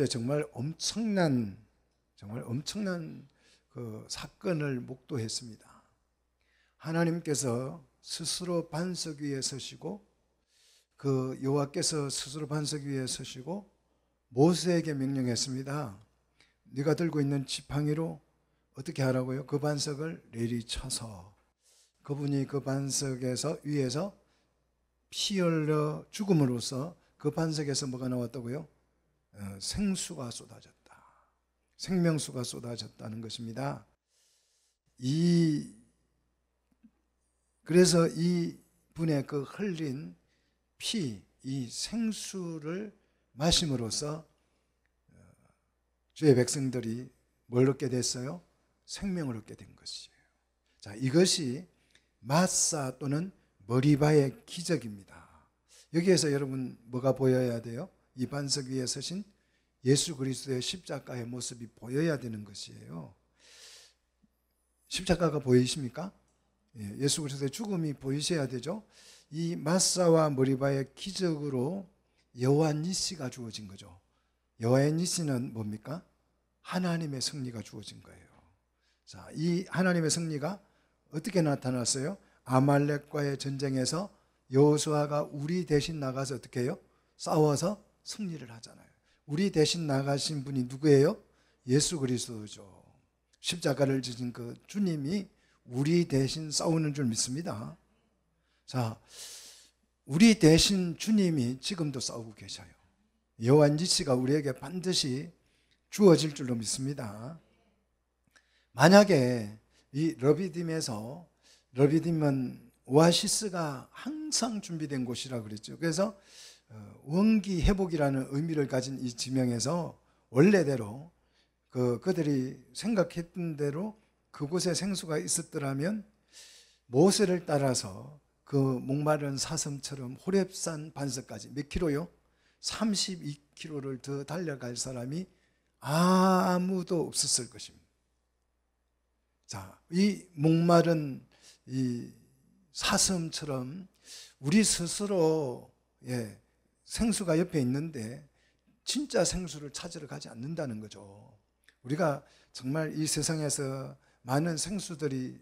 어제 정말 엄청난 정말 엄청난 그 사건을 목도했습니다. 하나님께서 스스로 반석 위에 서시고 그 여호와께서 스스로 반석 위에 서시고 모세에게 명령했습니다. 네가 들고 있는 지팡이로 어떻게 하라고요? 그 반석을 내리쳐서 그분이 그 반석에서 위에서 피 흘러 죽음으로써 그 반석에서 뭐가 나왔다고요? 어, 생수가 쏟아졌다. 생명수가 쏟아졌다는 것입니다. 이 그래서 이 분의 그 흘린 피, 이 생수를 마심으로써 어, 주의 백성들이 뭘 얻게 됐어요? 생명을 얻게 된 것이에요. 자, 이것이 마사 또는 머리바의 기적입니다. 여기에서 여러분 뭐가 보여야 돼요? 이 반석 위에 서신 예수 그리스도의 십자가의 모습이 보여야 되는 것이에요. 십자가가 보이십니까? 예, 예수 그리스도의 죽음이 보이셔야 되죠. 이 마사와 머리바의 기적으로 여호와 니시가 주어진 거죠. 여호와의 니시는 뭡니까? 하나님의 승리가 주어진 거예요. 자, 이 하나님의 승리가 어떻게 나타났어요? 아말렉과의 전쟁에서 여호수아가 우리 대신 나가서 어떻게 해요? 싸워서 승리를 하잖아요. 우리 대신 나가신 분이 누구예요? 예수 그리스도죠. 십자가를 지신 그 주님이 우리 대신 싸우는 줄 믿습니다. 자, 우리 대신 주님이 지금도 싸우고 계셔요. 여호와 지시가 우리에게 반드시 주어질 줄로 믿습니다. 만약에 이 러비딤에서 러비딤은 오아시스가 항상 준비된 곳이라 그랬죠. 그래서 어, 원기 회복이라는 의미를 가진 이 지명에서 원래대로 그 그들이 생각했던 대로 그곳에 생수가 있었더라면 모세를 따라서 그 목마른 사슴처럼 호랩산 반석까지 몇 킬로요? 32킬로를 더 달려갈 사람이 아무도 없었을 것입니다. 자, 이 목마른 이 사슴처럼 우리 스스로 예, 생수가 옆에 있는데 진짜 생수를 찾으러 가지 않는다는 거죠. 우리가 정말 이 세상에서 많은 생수들이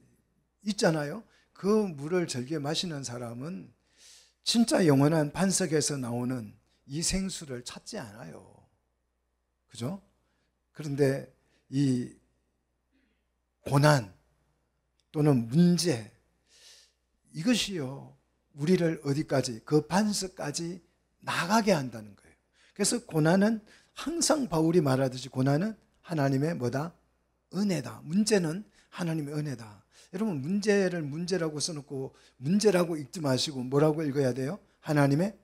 있잖아요. 그 물을 즐겨 마시는 사람은 진짜 영원한 반석에서 나오는 이 생수를 찾지 않아요. 그죠? 그런데 이 고난 또는 문제 이것이요. 우리를 어디까지 그 반석까지 나가게 한다는 거예요. 그래서 고난은 항상 바울이 말하듯이 고난은 하나님의 뭐다? 은혜다. 문제는 하나님의 은혜다. 여러분 문제를 문제라고 써놓고 문제라고 읽지 마시고 뭐라고 읽어야 돼요? 하나님의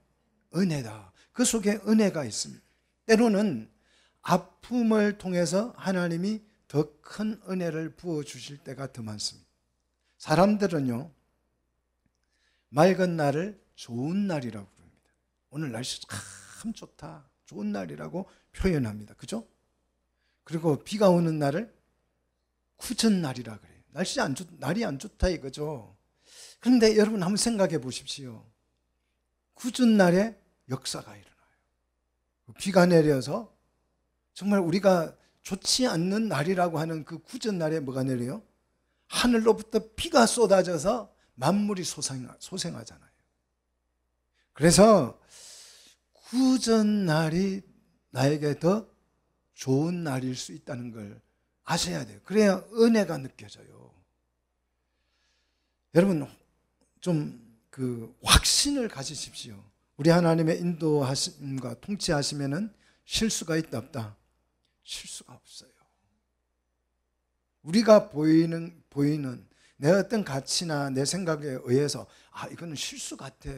은혜다. 그 속에 은혜가 있습니다. 때로는 아픔을 통해서 하나님이 더 큰 은혜를 부어 주실 때가 더 많습니다. 사람들은요 맑은 날을 좋은 날이라고 오늘 날씨 참 좋다. 좋은 날이라고 표현합니다. 그죠? 그리고 비가 오는 날을 구전 날이라 그래요. 날씨 안 좋, 날이 안 좋다 이거죠. 그런데 여러분 한번 생각해 보십시오. 구전 날에 역사가 일어나요. 비가 내려서 정말 우리가 좋지 않는 날이라고 하는 그 구전 날에 뭐가 내려요? 하늘로부터 비가 쏟아져서 만물이 소생하잖아요. 그래서 구전 날이 나에게 더 좋은 날일 수 있다는 걸 아셔야 돼요. 그래야 은혜가 느껴져요. 여러분 좀 그 확신을 가지십시오. 우리 하나님의 인도하심과 통치하시면은 실수가 있다 없다. 실수가 없어요. 우리가 보이는 보이는 내 어떤 가치나 내 생각에 의해서 아 이거는 실수 같아.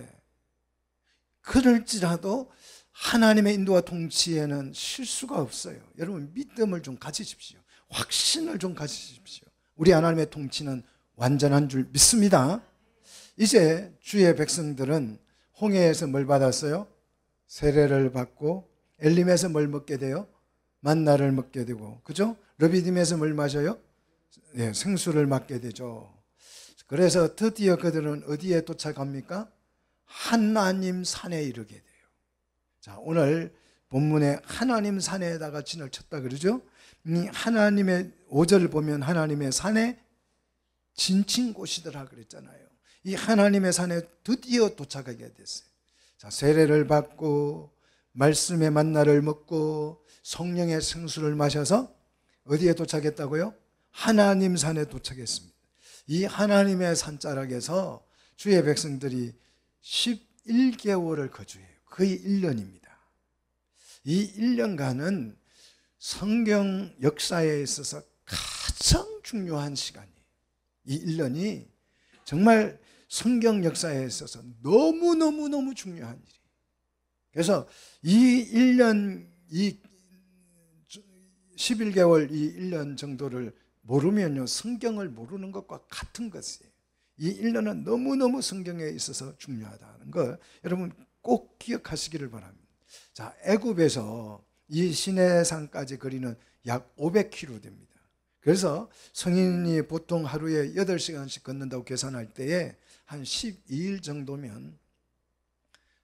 그럴지라도 하나님의 인도와 통치에는 실수가 없어요. 여러분 믿음을 좀 가지십시오. 확신을 좀 가지십시오. 우리 하나님의 통치는 완전한 줄 믿습니다. 이제 주의 백성들은 홍해에서 뭘 받았어요? 세례를 받고 엘림에서 뭘 먹게 돼요? 만나를 먹게 되고 그죠? 러비딤에서 뭘 마셔요? 네, 생수를 맞게 되죠. 그래서 드디어 그들은 어디에 도착합니까? 하나님 산에 이르게 돼요. 자, 오늘 본문에 하나님 산에다가 진을 쳤다 그러죠. 이 하나님의 오절을 보면 하나님의 산에 진친 곳이더라 그랬잖아요. 이 하나님의 산에 드디어 도착하게 됐어요. 자, 세례를 받고 말씀의 만나를 먹고 성령의 생수를 마셔서 어디에 도착했다고요? 하나님 산에 도착했습니다. 이 하나님의 산자락에서 주의 백성들이 11개월을 거주해요. 거의 1년입니다. 이 1년간은 성경 역사에 있어서 가장 중요한 시간이에요. 이 1년이 정말 성경 역사에 있어서 너무너무너무 중요한 일이에요. 그래서 이 1년, 이 11개월, 이 1년 정도를 모르면요, 성경을 모르는 것과 같은 것이에요. 이 1년은 너무너무 성경에 있어서 중요하다는 걸 여러분 꼭 기억하시기를 바랍니다. 자, 애굽에서 이 시내산까지 거리는 약 500km 됩니다. 그래서 성인이 보통 하루에 8시간씩 걷는다고 계산할 때에 한 12일 정도면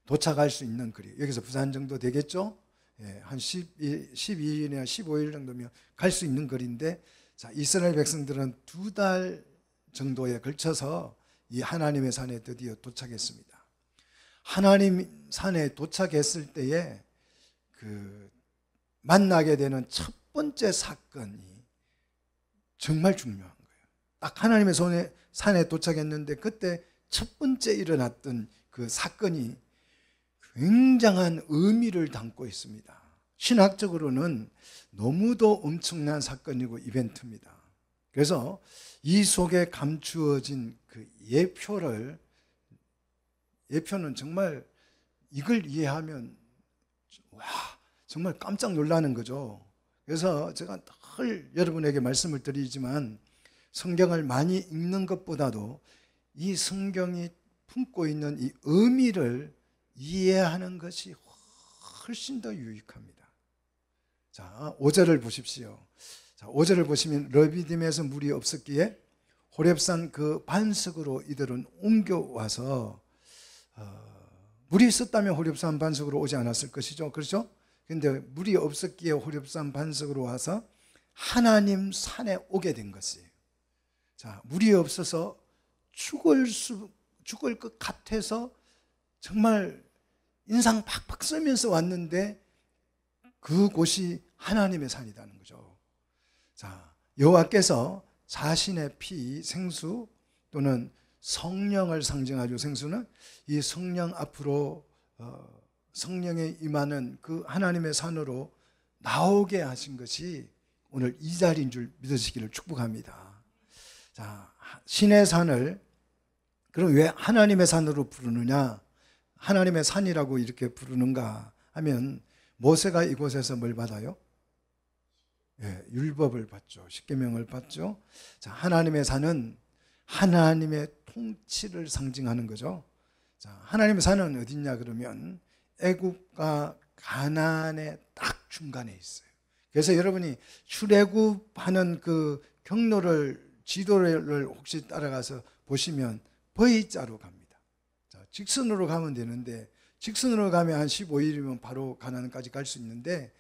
도착할 수 있는 거리. 여기서 부산 정도 되겠죠? 예, 한 12, 12일이나 15일 정도면 갈 수 있는 거리인데 자, 이스라엘 백성들은 두 달 정도에 걸쳐서 이 하나님의 산에 드디어 도착했습니다. 하나님 산에 도착했을 때에 그 만나게 되는 첫 번째 사건이 정말 중요한 거예요. 딱 하나님의 손에 산에 도착했는데 그때 첫 번째 일어났던 그 사건이 굉장한 의미를 담고 있습니다. 신학적으로는 너무도 엄청난 사건이고 이벤트입니다. 그래서 이 속에 감추어진 그 예표를 예표는 정말 이걸 이해하면 와 정말 깜짝 놀라는 거죠. 그래서 제가 늘 여러분에게 말씀을 드리지만 성경을 많이 읽는 것보다도 이 성경이 품고 있는 이 의미를 이해하는 것이 훨씬 더 유익합니다. 자, 5절을 보십시오. 자, 5절을 보시면 러비딤에서 물이 없었기에 호렙산 그 반석으로 이들은 옮겨와서 어, 물이 있었다면 호렙산 반석으로 오지 않았을 것이죠. 그렇죠? 근데 물이 없었기에 호렙산 반석으로 와서 하나님 산에 오게 된 것이에요. 자, 물이 없어서 죽을 수 죽을 것 같아서 정말 인상 팍팍 쓰면서 왔는데 그곳이 하나님의 산이라는 거죠. 자, 여호와께서 자신의 피, 생수 또는 성령을 상징하죠. 생수는 이 성령 앞으로 어, 성령에 임하는 그 하나님의 산으로 나오게 하신 것이 오늘 이 자리인 줄 믿으시기를 축복합니다. 자, 신의 산을 그럼 왜 하나님의 산으로 부르느냐? 하나님의 산이라고 이렇게 부르는가 하면 모세가 이곳에서 뭘 받아요? 예, 율법을 받죠. 십계명을 받죠. 자, 하나님의 산은 하나님의 통치를 상징하는 거죠. 자, 하나님의 산은 어디냐 그러면 애굽과 가나안의 딱 중간에 있어요. 그래서 여러분이 출애굽하는 그 경로를 지도를 혹시 따라가서 보시면 V자로 갑니다. 자, 직선으로 가면 되는데 직선으로 가면 한 15일이면 바로 가나안까지 갈 수 있는데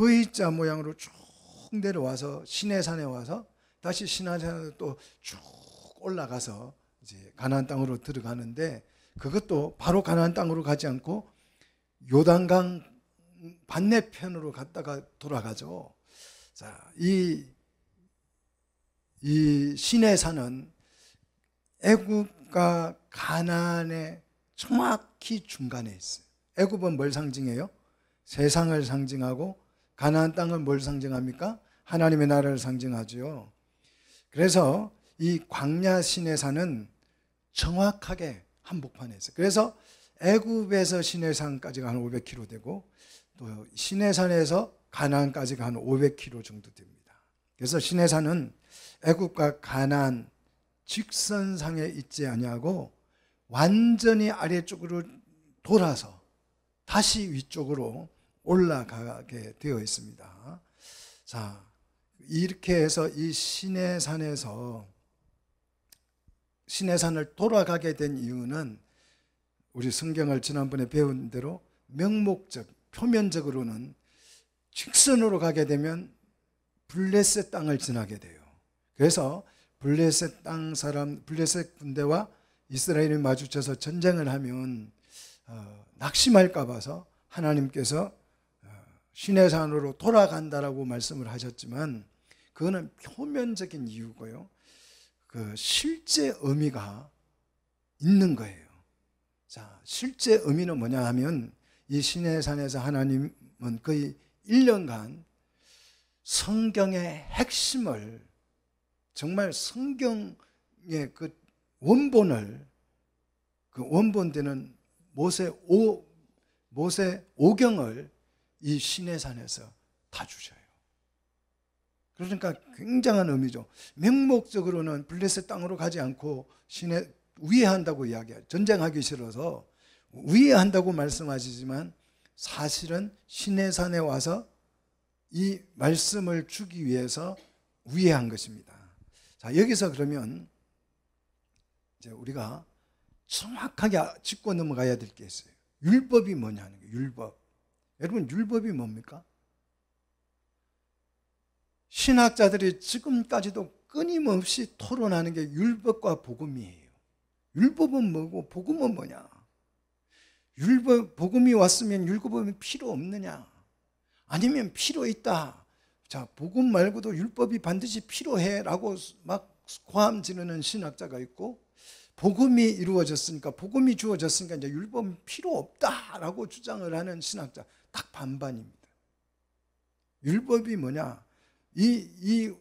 V자 모양으로 쭉 내려와서 시내산에 와서 다시 시내산으로 또 쭉 올라가서 이제 가나안 땅으로 들어가는데 그것도 바로 가나안 땅으로 가지 않고 요단강 반대편으로 갔다가 돌아가죠. 자, 이, 이 시내산은 애굽과 가나안의 정확히 중간에 있어요. 애굽은 뭘 상징해요? 세상을 상징하고 가나안 땅은 뭘 상징합니까? 하나님의 나라를 상징하죠. 그래서 이 광야 시내산은 정확하게 한복판에 있어요. 그래서 애굽에서 시내산까지가 한 500km 되고 또 시내산에서 가나안까지가 한 500km 정도 됩니다. 그래서 시내산은 애굽과 가나안 직선상에 있지 아니하고 완전히 아래쪽으로 돌아서 다시 위쪽으로 올라가게 되어 있습니다. 자, 이렇게 해서 이 시내산에서 시내산을 돌아가게 된 이유는 우리 성경을 지난번에 배운 대로 명목적 표면적으로는 직선으로 가게 되면 블레셋 땅을 지나게 돼요. 그래서 블레셋 땅 사람, 블레셋 군대와 이스라엘이 마주쳐서 전쟁을 하면 어, 낙심할까 봐서 하나님께서 어, 신의 산으로 돌아간다라고 말씀을 하셨지만 그거는 표면적인 이유고요. 그 실제 의미가 있는 거예요. 자, 실제 의미는 뭐냐 하면 이 신의 산에서 하나님은 거의 1년간 성경의 핵심을 정말 성경의 그 원본을 그 원본되는 모세 오 모세 오경을 이 신의 산에서 다 주셔요. 그러니까 굉장한 의미죠. 맹목적으로는 블레셋 땅으로 가지 않고 신의 우회한다고 이야기해요. 전쟁하기 싫어서 우회한다고 말씀하시지만 사실은 신의 산에 와서 이 말씀을 주기 위해서 우회한 것입니다. 자, 여기서 그러면 이제 우리가 정확하게 짚고 넘어가야 될 게 있어요. 율법이 뭐냐는 거예요. 율법. 여러분 율법이 뭡니까? 신학자들이 지금까지도 끊임없이 토론하는 게 율법과 복음이에요. 율법은 뭐고 복음은 뭐냐? 율법 복음이 왔으면 율법은 필요 없느냐? 아니면 필요 있다. 자, 복음 말고도 율법이 반드시 필요해라고 막 고함 지르는 신학자가 있고 복음이 이루어졌으니까 복음이 주어졌으니까 이제 율법은 필요 없다라고 주장을 하는 신학자 딱 반반입니다. 율법이 뭐냐? 이, 이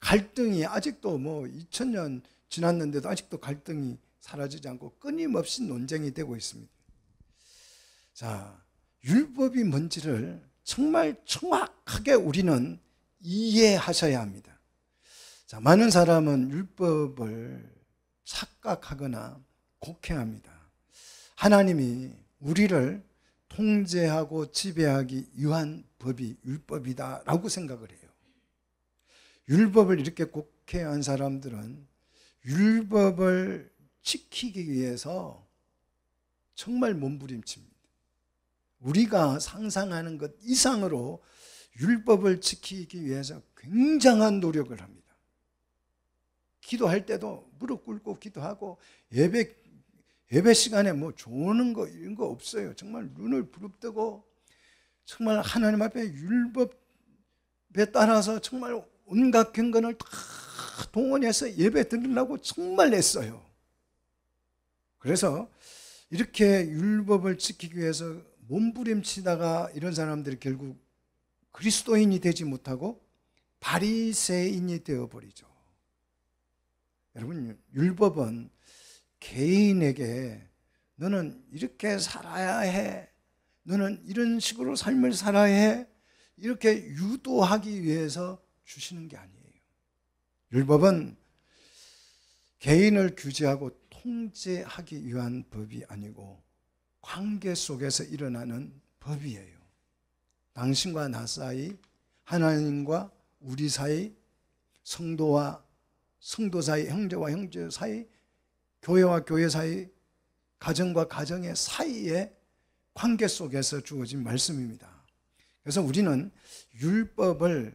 갈등이 아직도 뭐 2000년 지났는데도 아직도 갈등이 사라지지 않고 끊임없이 논쟁이 되고 있습니다. 자, 율법이 뭔지를 정말 정확하게 우리는 이해하셔야 합니다. 자, 많은 사람은 율법을 착각하거나 곡해합니다. 하나님이 우리를 통제하고 지배하기 위한 법이 율법이다라고 생각을 해요. 율법을 이렇게 곡해한 사람들은 율법을 지키기 위해서 정말 몸부림칩니다. 우리가 상상하는 것 이상으로 율법을 지키기 위해서 굉장한 노력을 합니다. 기도할 때도 무릎 꿇고 기도하고 예배 예배 시간에 뭐 조는 거 이런 거 없어요. 정말 눈을 부릅뜨고 정말 하나님 앞에 율법에 따라서 정말 온갖 경건을 다 동원해서 예배 드리려고 정말 애써요. 그래서 이렇게 율법을 지키기 위해서 몸부림치다가 이런 사람들이 결국 그리스도인이 되지 못하고 바리새인이 되어 버리죠. 여러분 율법은 개인에게 너는 이렇게 살아야 해. 너는 이런 식으로 삶을 살아야 해. 이렇게 유도하기 위해서 주시는 게 아니에요. 율법은 개인을 규제하고 통제하기 위한 법이 아니고 관계 속에서 일어나는 법이에요. 당신과 나 사이, 하나님과 우리 사이, 성도와 성도 사이, 형제와 형제 사이, 교회와 교회 사이, 가정과 가정의 사이의 관계 속에서 주어진 말씀입니다. 그래서 우리는 율법을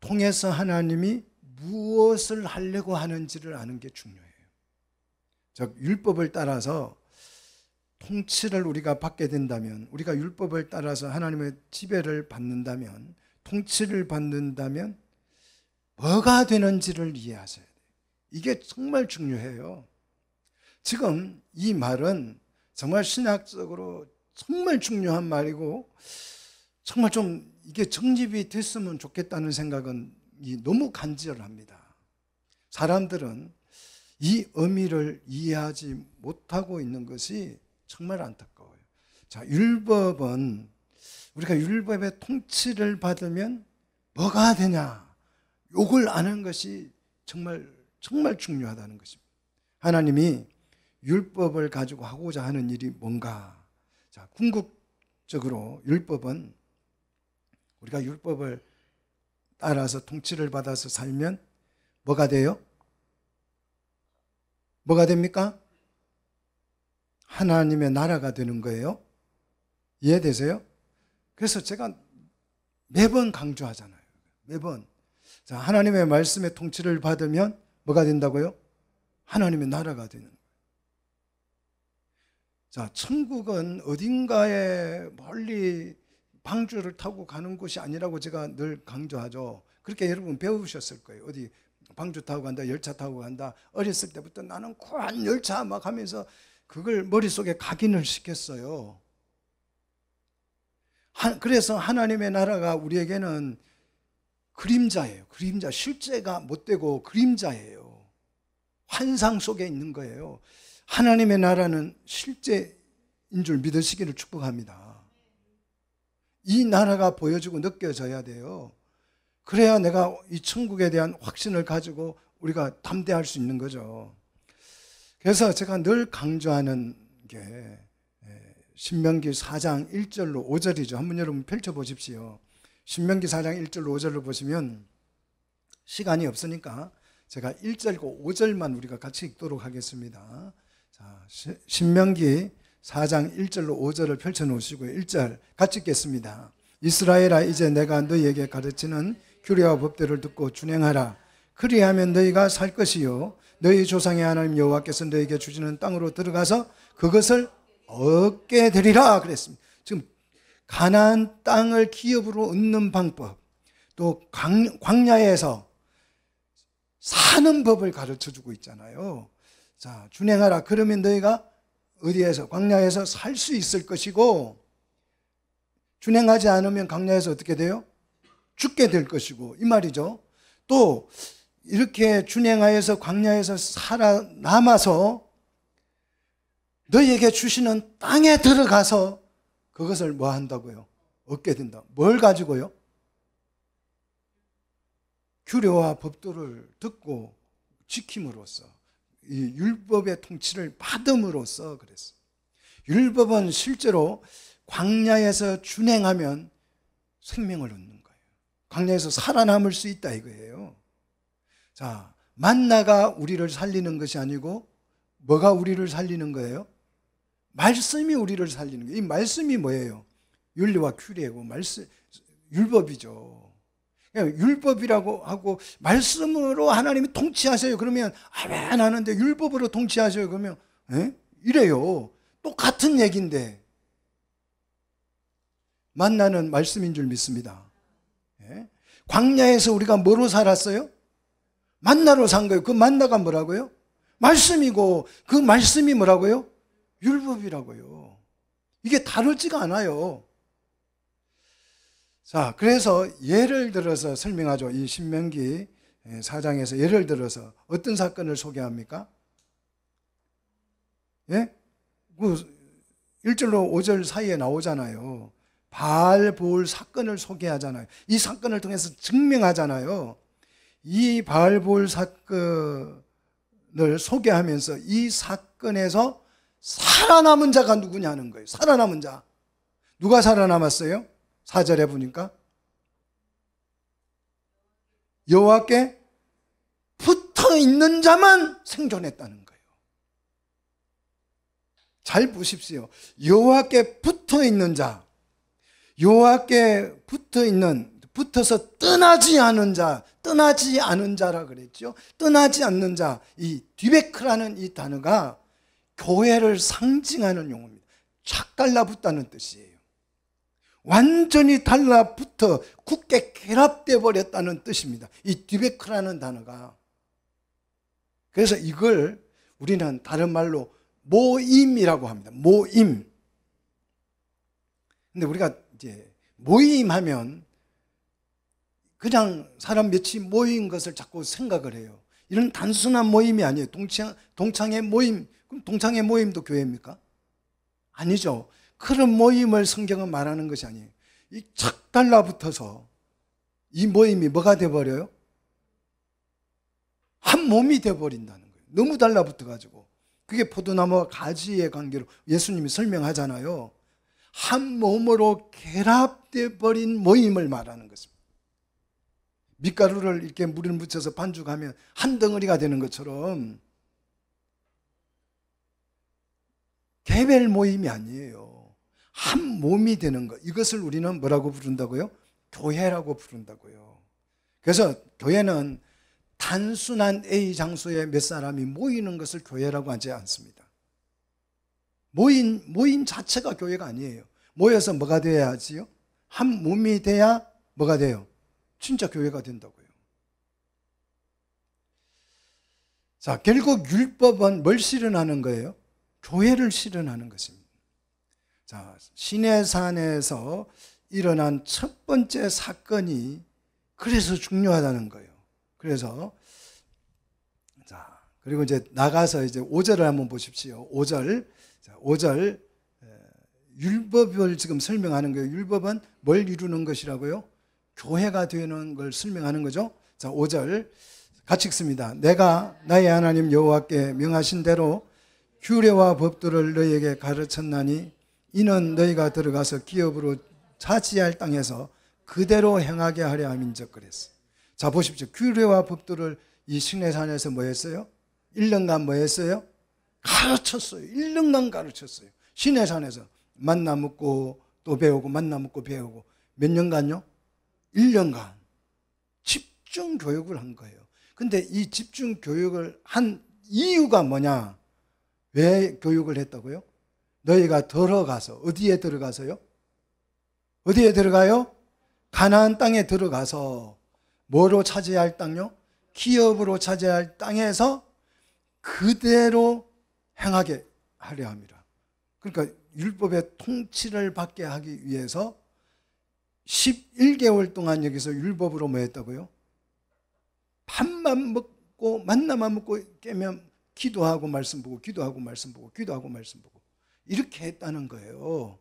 통해서 하나님이 무엇을 하려고 하는지를 아는 게 중요해요. 즉, 율법을 따라서 통치를 우리가 받게 된다면, 우리가 율법을 따라서 하나님의 지배를 받는다면, 통치를 받는다면, 뭐가 되는지를 이해하셔야 돼요. 이게 정말 중요해요. 지금 이 말은 정말 신학적으로 정말 중요한 말이고, 정말 좀 이게 정립이 됐으면 좋겠다는 생각은 너무 간절합니다. 사람들은 이 의미를 이해하지 못하고 있는 것이 정말 안타까워요. 자, 율법은 우리가 율법의 통치를 받으면 뭐가 되냐? 요걸 아는 것이 정말 정말 중요하다는 것입니다. 하나님이 율법을 가지고 하고자 하는 일이 뭔가? 자, 궁극적으로 율법은 우리가 율법을 따라서 통치를 받아서 살면 뭐가 돼요? 뭐가 됩니까? 하나님의 나라가 되는 거예요. 이해되세요? 그래서 제가 매번 강조하잖아요. 매번. 자, 하나님의 말씀의 통치를 받으면 뭐가 된다고요? 하나님의 나라가 되는. 자, 천국은 어딘가에 멀리 방주를 타고 가는 곳이 아니라고 제가 늘 강조하죠. 그렇게 여러분 배우셨을 거예요. 어디 방주 타고 간다, 열차 타고 간다. 어렸을 때부터 나는 관 열차 막 하면서 그걸 머릿속에 각인을 시켰어요. 그래서 하나님의 나라가 우리에게는 그림자예요. 그림자. 실제가 못 되고 그림자예요. 환상 속에 있는 거예요. 하나님의 나라는 실제인 줄 믿으시기를 축복합니다. 이 나라가 보여지고 느껴져야 돼요. 그래야 내가 이 천국에 대한 확신을 가지고 우리가 담대할 수 있는 거죠. 그래서 제가 늘 강조하는 게 예, 신명기 4장 1절로 5절이죠. 한번 여러분 펼쳐 보십시오. 신명기 4장 1절로 5절을 보시면 시간이 없으니까 제가 1절과 5절만 우리가 같이 읽도록 하겠습니다. 자, 신명기 4장 1절로 5절을 펼쳐 놓으시고 1절 같이 읽겠습니다. 이스라엘아 이제 내가 너희에게 가르치는 규례와 법들을 듣고 준행하라. 그리하면 너희가 살 것이요 너희 조상의 하나님 여호와께서 너희에게 주시는 땅으로 들어가서 그것을 얻게 되리라 그랬습니다. 지금 가나안 땅을 기업으로 얻는 방법, 또 광야에서 사는 법을 가르쳐 주고 있잖아요. 자, 준행하라. 그러면 너희가 어디에서 광야에서 살 수 있을 것이고 준행하지 않으면 광야에서 어떻게 돼요? 죽게 될 것이고 이 말이죠. 또 이렇게 준행하여서 광야에서 살아남아서 너희에게 주시는 땅에 들어가서 그것을 뭐 한다고요? 얻게 된다. 뭘 가지고요? 규례와 법도를 듣고 지킴으로써 이 율법의 통치를 받음으로써 그랬어. 율법은 실제로 광야에서 준행하면 생명을 얻는 거예요. 광야에서 살아남을 수 있다 이거예요. 자, 만나가 우리를 살리는 것이 아니고 뭐가 우리를 살리는 거예요? 말씀이 우리를 살리는 거예요. 이 말씀이 뭐예요? 윤리와 규례고 말씀 율법이죠. 율법이라고 하고 말씀으로 하나님이 통치하세요. 그러면 아멘 하는데 율법으로 통치하세요. 그러면 에? 이래요. 똑같은 얘기인데 만나는 말씀인 줄 믿습니다. 예? 광야에서 우리가 뭐로 살았어요? 만나로 산 거예요. 그 만나가 뭐라고요? 말씀이고 그 말씀이 뭐라고요? 율법이라고요. 이게 다르지가 않아요. 자, 그래서 예를 들어서 설명하죠. 이 신명기 4장에서 예를 들어서 어떤 사건을 소개합니까? 예? 그 1절로 5절 사이에 나오잖아요. 바알볼 사건을 소개하잖아요. 이 사건을 통해서 증명하잖아요. 이 바알볼 사건을 소개하면서 이 사건에서 살아남은 자가 누구냐는 거예요. 살아남은 자. 누가 살아남았어요? 4절에 보니까 여호와께 붙어 있는 자만 생존했다는 거예요. 잘 보십시오. 여호와께 붙어 있는 자, 여호와께 붙어 있는 붙어서 떠나지 않은 자, 떠나지 않은 자라 그랬죠. 떠나지 않는 자, 이 디베크라는 이 단어가 교회를 상징하는 용어입니다. 착 달라붙다는 뜻이에요. 완전히 달라붙어 굳게 결합돼 버렸다는 뜻입니다. 이 디베크라는 단어가. 그래서 이걸 우리는 다른 말로 모임이라고 합니다. 모임. 근데 우리가 이제 모임하면 그냥 사람 몇이 모인 것을 자꾸 생각을 해요. 이런 단순한 모임이 아니에요. 동창, 동창의 모임, 그럼 동창회 모임도 교회입니까? 아니죠. 그런 모임을 성경은 말하는 것이 아니에요. 이착 달라붙어서 이 모임이 뭐가 돼버려요? 한 몸이 돼버린다는 거예요. 너무 달라붙어가지고. 그게 포도나무와 가지의 관계로 예수님이 설명하잖아요. 한 몸으로 결합돼 버린 모임을 말하는 것입니다. 밀가루를 이렇게 물을 묻혀서 반죽하면 한 덩어리가 되는 것처럼 개별 모임이 아니에요. 한 몸이 되는 것. 이것을 우리는 뭐라고 부른다고요? 교회라고 부른다고요. 그래서 교회는 단순한 A 장소에 몇 사람이 모이는 것을 교회라고 하지 않습니다. 모임, 모임 자체가 교회가 아니에요. 모여서 뭐가 되어야 하지요? 한 몸이 돼야 뭐가 돼요? 진짜 교회가 된다고요. 자, 결국 율법은 뭘 실현하는 거예요? 교회를 실현하는 것입니다. 자, 시내산에서 일어난 첫 번째 사건이 그래서 중요하다는 거예요. 그래서 자, 그리고 이제 나가서 이제 5절을 한번 보십시오. 5절. 자, 5절 율법을 지금 설명하는 거예요. 율법은 뭘 이루는 것이라고요? 교회가 되는 걸 설명하는 거죠. 자, 5절 같이 읽습니다. 내가 나의 하나님 여호와께 명하신 대로 규례와 법도를 너희에게 가르쳤나니 이는 너희가 들어가서 기업으로 차지할 땅에서 그대로 행하게 하려 함인적 그랬어. 자 보십시오. 규례와 법도를 이 신내산에서 뭐 했어요? 1년간 뭐 했어요? 가르쳤어요. 1년간 가르쳤어요. 신내산에서 만나 묻고 또 배우고 만나 묻고 배우고 몇 년간요? 1년간 집중 교육을 한 거예요. 근데 이 집중 교육을 한 이유가 뭐냐? 왜 교육을 했다고요? 너희가 들어가서 어디에 들어가서요? 어디에 들어가요? 가나안 땅에 들어가서 뭐로 차지할 땅요? 기업으로 차지할 땅에서 그대로 행하게 하려 합니다. 그러니까 율법의 통치를 받게 하기 위해서 11개월 동안 여기서 율법으로 뭐 했다고요? 밥만 먹고 만나만 먹고 깨면 기도하고 말씀 보고 기도하고 말씀 보고 기도하고 말씀 보고 이렇게 했다는 거예요.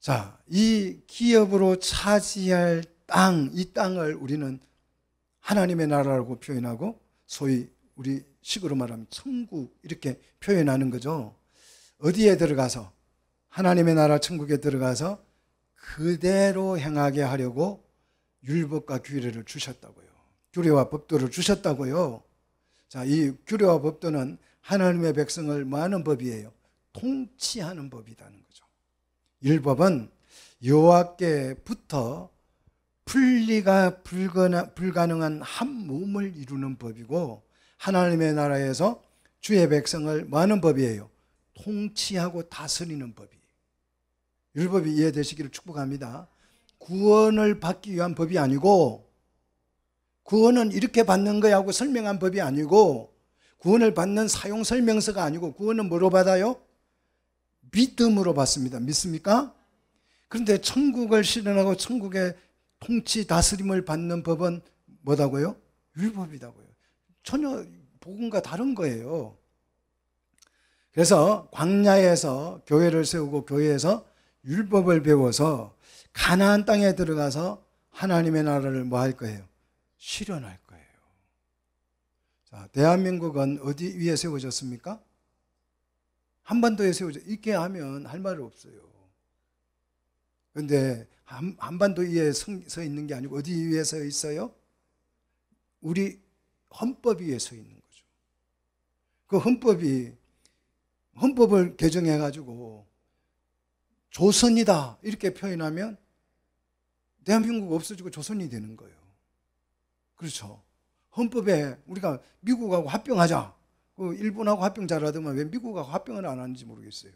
자, 이 기업으로 차지할 땅, 이 땅을 우리는 하나님의 나라라고 표현하고 소위 우리 식으로 말하면 천국 이렇게 표현하는 거죠. 어디에 들어가서 하나님의 나라 천국에 들어가서 그대로 행하게 하려고 율법과 규례를 주셨다고요. 규례와 법도를 주셨다고요. 자, 이 규례와 법도는 하나님의 백성을 뭐 하는 법이에요? 통치하는 법이라는 거죠. 율법은 여호와께부터 분리가 불가능한 한 몸을 이루는 법이고 하나님의 나라에서 주의 백성을 뭐 하는 법이에요? 통치하고 다스리는 법이에요. 율법이 이해되시기를 축복합니다. 구원을 받기 위한 법이 아니고 구원은 이렇게 받는 거야 고 설명한 법이 아니고 구원을 받는 사용 설명서가 아니고 구원은 뭐로 받아요? 믿음으로 받습니다. 믿습니까? 그런데 천국을 실현하고 천국의 통치 다스림을 받는 법은 뭐다고요? 율법이다고요. 전혀 복음과 다른 거예요. 그래서 광야에서 교회를 세우고 교회에서 율법을 배워서 가나안 땅에 들어가서 하나님의 나라를 뭐 할 거예요? 실현할 거예요. 자, 대한민국은 어디 위에 세워졌습니까? 한반도에 세워져 있게 하면 할말 없어요. 그런데 한, 한반도 위에 서 있는 게 아니고 어디 위에 서 있어요? 우리 헌법 위에 서 있는 거죠. 그 헌법이 헌법을 개정해 가지고 조선이다 이렇게 표현하면 대한민국 없어지고 조선이 되는 거예요. 그렇죠. 헌법에 우리가 미국하고 합병하자. 그 일본하고 합병 잘하더만 왜 미국하고 합병을 안 하는지 모르겠어요.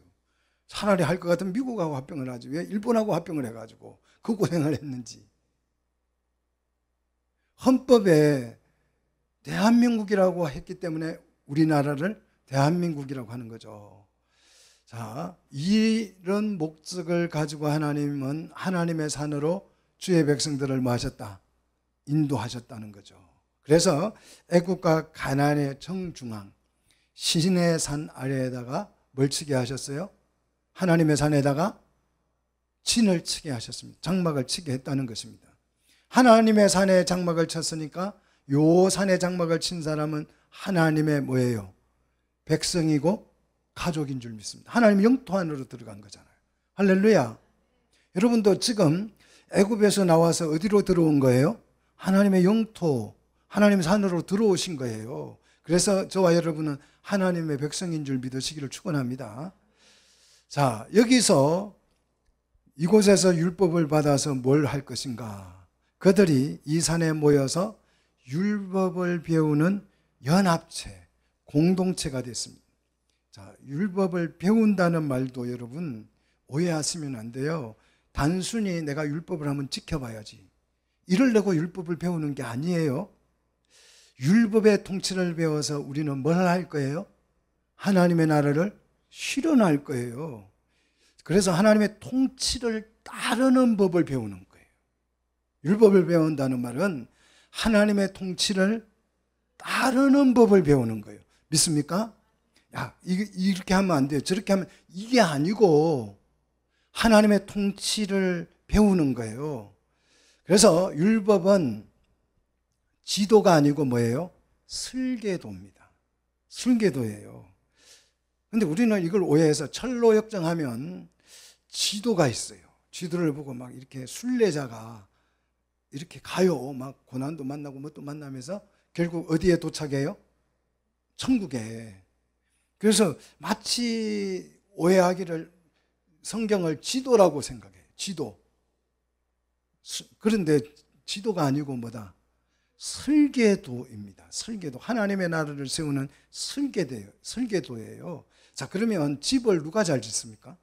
차라리 할 것 같으면 미국하고 합병을 하지. 왜 일본하고 합병을 해가지고 그 고생을 했는지. 헌법에 대한민국이라고 했기 때문에 우리나라를 대한민국이라고 하는 거죠. 자, 이런 목적을 가지고 하나님은 하나님의 산으로 주의 백성들을 뭐 하셨다? 인도하셨다는 거죠. 그래서 애국과 가난의 정중앙 신의 산 아래에다가 뭘 치게 하셨어요? 하나님의 산에다가 진을 치게 하셨습니다. 장막을 치게 했다는 것입니다. 하나님의 산에 장막을 쳤으니까 요 산에 장막을 친 사람은 하나님의 뭐예요? 백성이고 가족인 줄 믿습니다. 하나님 영토 안으로 들어간 거잖아요. 할렐루야. 여러분도 지금 애굽에서 나와서 어디로 들어온 거예요? 하나님의 영토, 하나님의 산으로 들어오신 거예요. 그래서 저와 여러분은 하나님의 백성인 줄 믿으시기를 축원합니다. 자, 여기서 이곳에서 율법을 받아서 뭘 할 것인가? 그들이 이 산에 모여서 율법을 배우는 연합체, 공동체가 됐습니다. 자, 율법을 배운다는 말도 여러분 오해하시면 안 돼요. 단순히 내가 율법을 한번 지켜봐야지. 이러려고 율법을 배우는 게 아니에요. 율법의 통치를 배워서 우리는 뭘 할 거예요? 하나님의 나라를 실현할 거예요. 그래서 하나님의 통치를 따르는 법을 배우는 거예요. 율법을 배운다는 말은 하나님의 통치를 따르는 법을 배우는 거예요. 믿습니까? 야, 이렇게 하면 안 돼요. 저렇게 하면 이게 아니고 하나님의 통치를 배우는 거예요. 그래서 율법은 지도가 아니고 뭐예요? 슬계도입니다. 슬계도예요. 근데 우리는 이걸 오해해서 철로 역정하면 지도가 있어요. 지도를 보고 막 이렇게 순례자가 이렇게 가요. 막 고난도 만나고 뭣도 만나면서 결국 어디에 도착해요? 천국에. 그래서 마치 오해하기를 성경을 지도라고 생각해요. 지도. 그런데 지도가 아니고 뭐다? 설계도입니다. 설계도. 하나님의 나라를 세우는 설계도예요. 설계도예요. 자, 그러면 집을 누가 잘 짓습니까?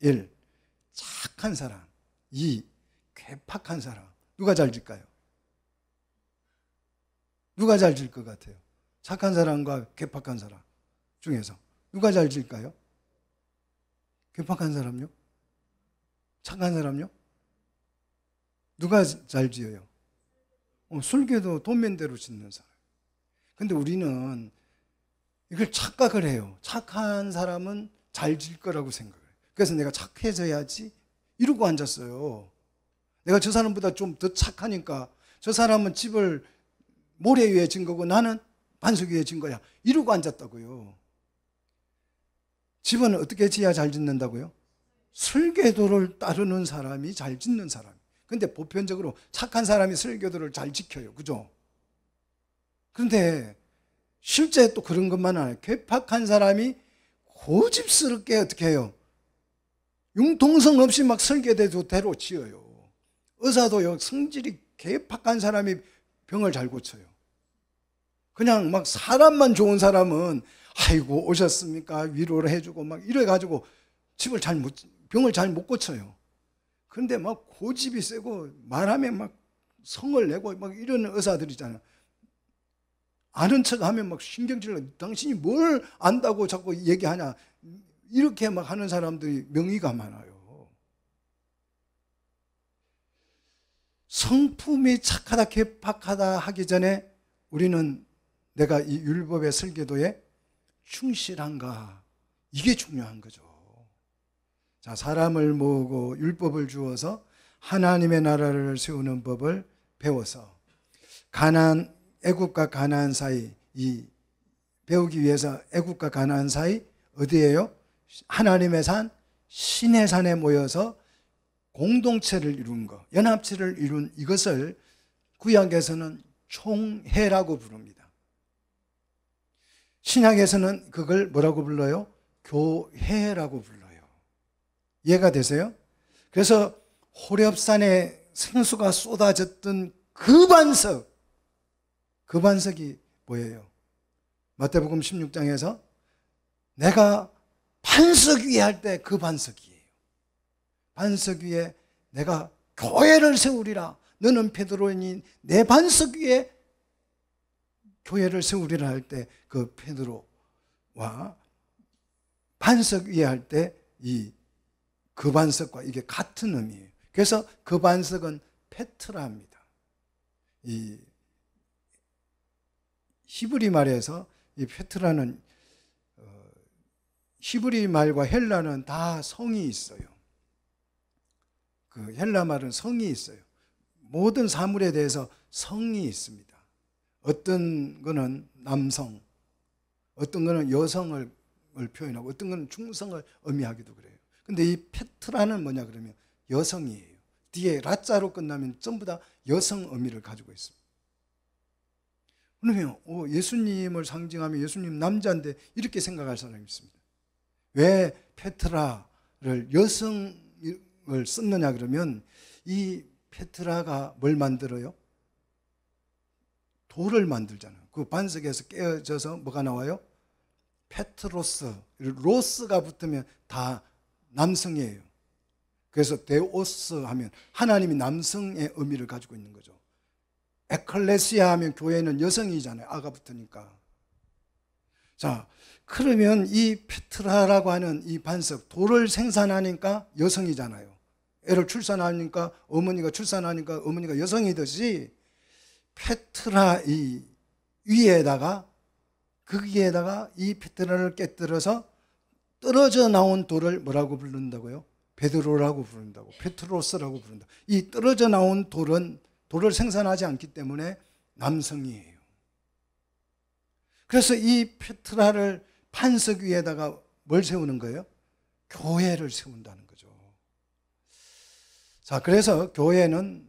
1. 착한 사람. 2. 괴팍한 사람. 누가 잘 짓까요? 누가 잘 질 것 같아요? 착한 사람과 괴팍한 사람 중에서 누가 잘 질까요? 괴팍한 사람요? 착한 사람요? 누가 잘 지어요? 어, 술계도 돈면대로 짓는 사람. 근데 우리는 이걸 착각을 해요. 착한 사람은 잘 질 거라고 생각해요. 그래서 내가 착해져야지 이러고 앉았어요. 내가 저 사람보다 좀 더 착하니까 저 사람은 집을 모래 위에 진 거고 나는 반석 위에 진 거야. 이러고 앉았다고요. 집은 어떻게 지어야 잘 짓는다고요? 설계도를 따르는 사람이 잘 짓는 사람. 근데 보편적으로 착한 사람이 설계도를 잘 지켜요. 그죠? 그런데 실제 또 그런 것만 아니에요. 괴팍한 사람이 고집스럽게 어떻게 해요? 융통성 없이 막 설계대로 지어요. 의사도요, 성질이 괴팍한 사람이 병을 잘 고쳐요. 그냥 막 사람만 좋은 사람은 아이고 오셨습니까? 위로를 해주고 막 이래가지고 집을 잘 못, 병을 잘 못 고쳐요. 그런데 막 고집이 세고 말하면 막 성을 내고 막 이런 의사들 있잖아요. 아는 척 하면 막 신경질나. 당신이 뭘 안다고 자꾸 얘기하냐. 이렇게 막 하는 사람들이 명의가 많아요. 성품이 착하다, 개팍하다 하기 전에 우리는 내가 이 율법의 설계도에 충실한가. 이게 중요한 거죠. 자, 사람을 모으고 율법을 주어서 하나님의 나라를 세우는 법을 배워서 가난 애국과 가나안 사이 이 배우기 위해서 애국과 가나안 사이 어디에요? 하나님의 산 신의 산에 모여서 공동체를 이룬 것, 연합체를 이룬 이것을 구약에서는 총회라고 부릅니다. 신약에서는 그걸 뭐라고 불러요? 교회라고 불러요. 이해가 되세요? 그래서 호렵산에 생수가 쏟아졌던 그 반석, 그 반석이 뭐예요? 마태복음 16장에서 내가 반석 위에 할 때 그 반석이에요. 반석 위에 내가 교회를 세우리라. 너는 베드로니 내 반석 위에 교회를 세우리라 할 때그 베드로와 반석 위에 할 때 이 그 반석과 이게 같은 의미예요. 그래서 그 반석은 페트라입니다. 이 히브리 말에서 이 페트라는 어, 히브리 말과 헬라는 다 성이 있어요. 그 헬라 말은 성이 있어요. 모든 사물에 대해서 성이 있습니다. 어떤 거는 남성, 어떤 거는 여성을 표현하고 어떤 거는 중성을 의미하기도 그래요. 근데 이 페트라는 뭐냐 그러면 여성이에요. 뒤에 라자로 끝나면 전부 다 여성 의미를 가지고 있습니다. 그러면 어, 예수님을 상징하면 예수님 남자인데 이렇게 생각할 사람이 있습니다. 왜 페트라를 여성을 썼느냐 그러면 이 페트라가 뭘 만들어요? 돌을 만들잖아요. 그 반석에서 깨어져서 뭐가 나와요? πέτρος, 로스가 붙으면 다 남성이에요. 그래서 θεός 하면 하나님이 남성의 의미를 가지고 있는 거죠. ἐκκλησία 하면 교회는 여성이잖아요. 아가 붙으니까. 자, 그러면 이 πέτρα라고 하는 이 반석, 돌을 생산하니까 여성이잖아요. 애를 출산하니까 어머니가 출산하니까 어머니가 여성이듯이 페트라 이 위에다가 거기에다가 이 페트라를 깨뜨려서 떨어져 나온 돌을 뭐라고 부른다고요? 베드로라고 부른다고 페트로스라고 부른다. 이 떨어져 나온 돌은 돌을 생산하지 않기 때문에 남성이에요. 그래서 이 페트라를 판석 위에다가 뭘 세우는 거예요? 교회를 세운다는 거죠. 자, 그래서 교회는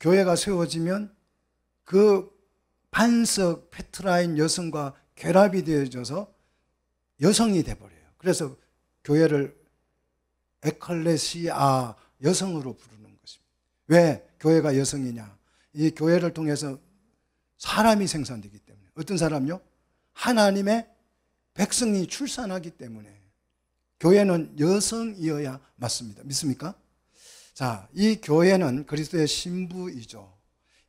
교회가 세워지면 그 반석 페트라인 여성과 결합이 되어져서 여성이 돼버려요. 그래서 교회를 에클레시아 여성으로 부르는 것입니다. 왜 교회가 여성이냐? 이 교회를 통해서 사람이 생산되기 때문에 어떤 사람요? 하나님의 백성이 출산하기 때문에 교회는 여성이어야 맞습니다. 믿습니까? 자, 이 교회는 그리스도의 신부이죠.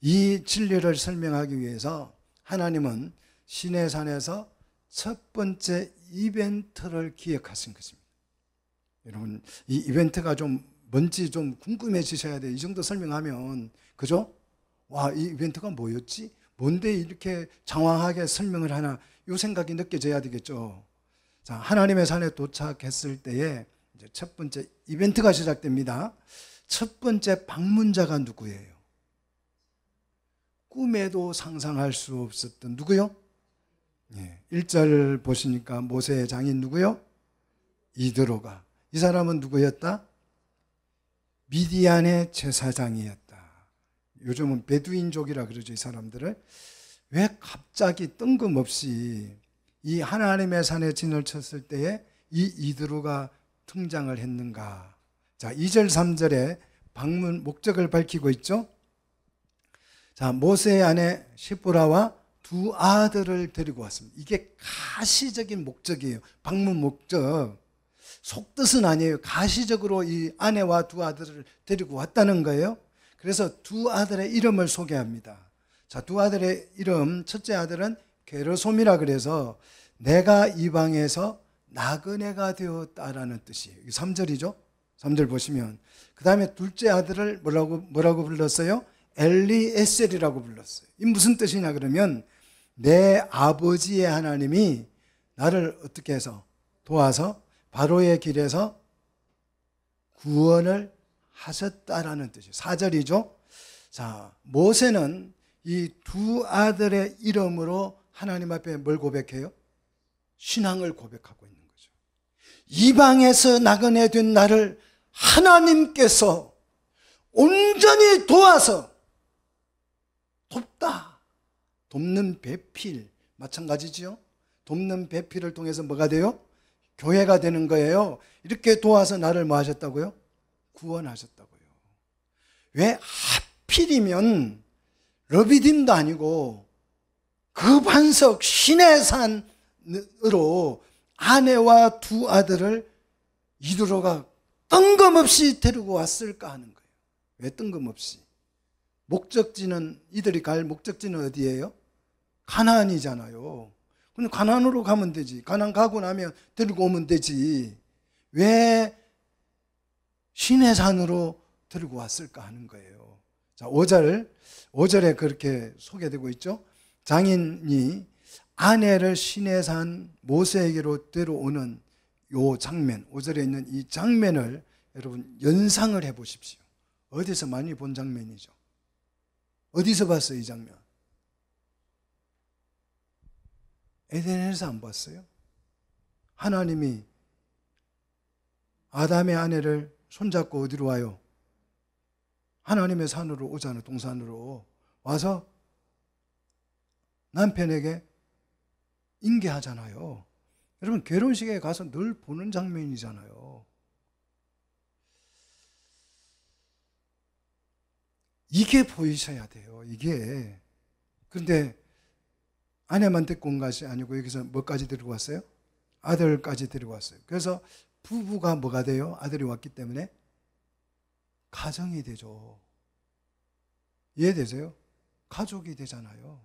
이 진리를 설명하기 위해서 하나님은 신의 산에서 첫 번째 이벤트를 기획하신 것입니다. 여러분, 이 이벤트가 좀 뭔지 좀 궁금해지셔야 돼요. 이 정도 설명하면, 그죠? 와, 이 이벤트가 뭐였지? 뭔데 이렇게 장황하게 설명을 하나? 이 생각이 느껴져야 되겠죠. 자, 하나님의 산에 도착했을 때에 첫 번째 이벤트가 시작됩니다. 첫 번째 방문자가 누구예요? 꿈에도 상상할 수 없었던 누구요? 예, 1절 보시니까 모세의 장인 누구요? 이드로가. 이 사람은 누구였다? 미디안의 제사장이었다. 요즘은 베두인족이라 그러죠, 이 사람들을. 왜 갑자기 뜬금없이 이 하나님의 산에 진을 쳤을 때에 이 이드로가 등장을 했는가? 자, 2절, 3절에 방문 목적을 밝히고 있죠? 자, 모세의 아내 시보라와 두 아들을 데리고 왔습니다. 이게 가시적인 목적이에요. 방문 목적. 속뜻은 아니에요. 가시적으로 이 아내와 두 아들을 데리고 왔다는 거예요. 그래서 두 아들의 이름을 소개합니다. 자, 두 아들의 이름, 첫째 아들은 게르솜이라 그래서 내가 이방에서 나그네가 되었다라는 뜻이에요. 3절이죠. 3절 보시면. 그 다음에 둘째 아들을 뭐라고, 뭐라고 불렀어요? 엘리에셀이라고 불렀어요. 이 무슨 뜻이냐 그러면 내 아버지의 하나님이 나를 어떻게 해서 도와서 바로의 길에서 구원을 하셨다라는 뜻이에요. 4절이죠. 자, 모세는 이 두 아들의 이름으로 하나님 앞에 뭘 고백해요? 신앙을 고백하고 있는 거죠. 이방에서 나그네 된 나를 하나님께서 온전히 도와서 돕다. 돕는 배필 마찬가지지요. 돕는 배필을 통해서 뭐가 돼요? 교회가 되는 거예요. 이렇게 도와서 나를 뭐 하셨다고요? 구원하셨다고요. 왜 하필이면 러비딤도 아니고 그 반석 신의 산으로 아내와 두 아들을 이두로가 뜬금없이 데리고 왔을까 하는 거예요. 왜 뜬금없이? 목적지는 이들이 갈 목적지는 어디예요? 가나안이잖아요. 근데 가나안으로 가면 되지. 가나안 가고 나면 데리고 오면 되지. 왜 신의 산으로 데리고 왔을까 하는 거예요. 자, 5절 5절에 그렇게 소개되고 있죠. 장인이 아내를 신의 산 모세에게로 데려오는 요 장면, 5절에 있는 이 장면을 여러분 연상을 해 보십시오. 어디서 많이 본 장면이죠. 어디서 봤어요, 이 장면? 에덴에서 안 봤어요? 하나님이 아담의 아내를 손잡고 어디로 와요? 하나님의 산으로 오잖아요, 동산으로. 와서 남편에게 인계하잖아요. 여러분 결혼식에 가서 늘 보는 장면이잖아요. 이게 보이셔야 돼요. 이게. 그런데 아내만 데리고 온 것이 아니고 여기서 뭐까지 데리고 왔어요? 아들까지 데리고 왔어요. 그래서 부부가 뭐가 돼요? 아들이 왔기 때문에 가정이 되죠. 이해되세요? 가족이 되잖아요.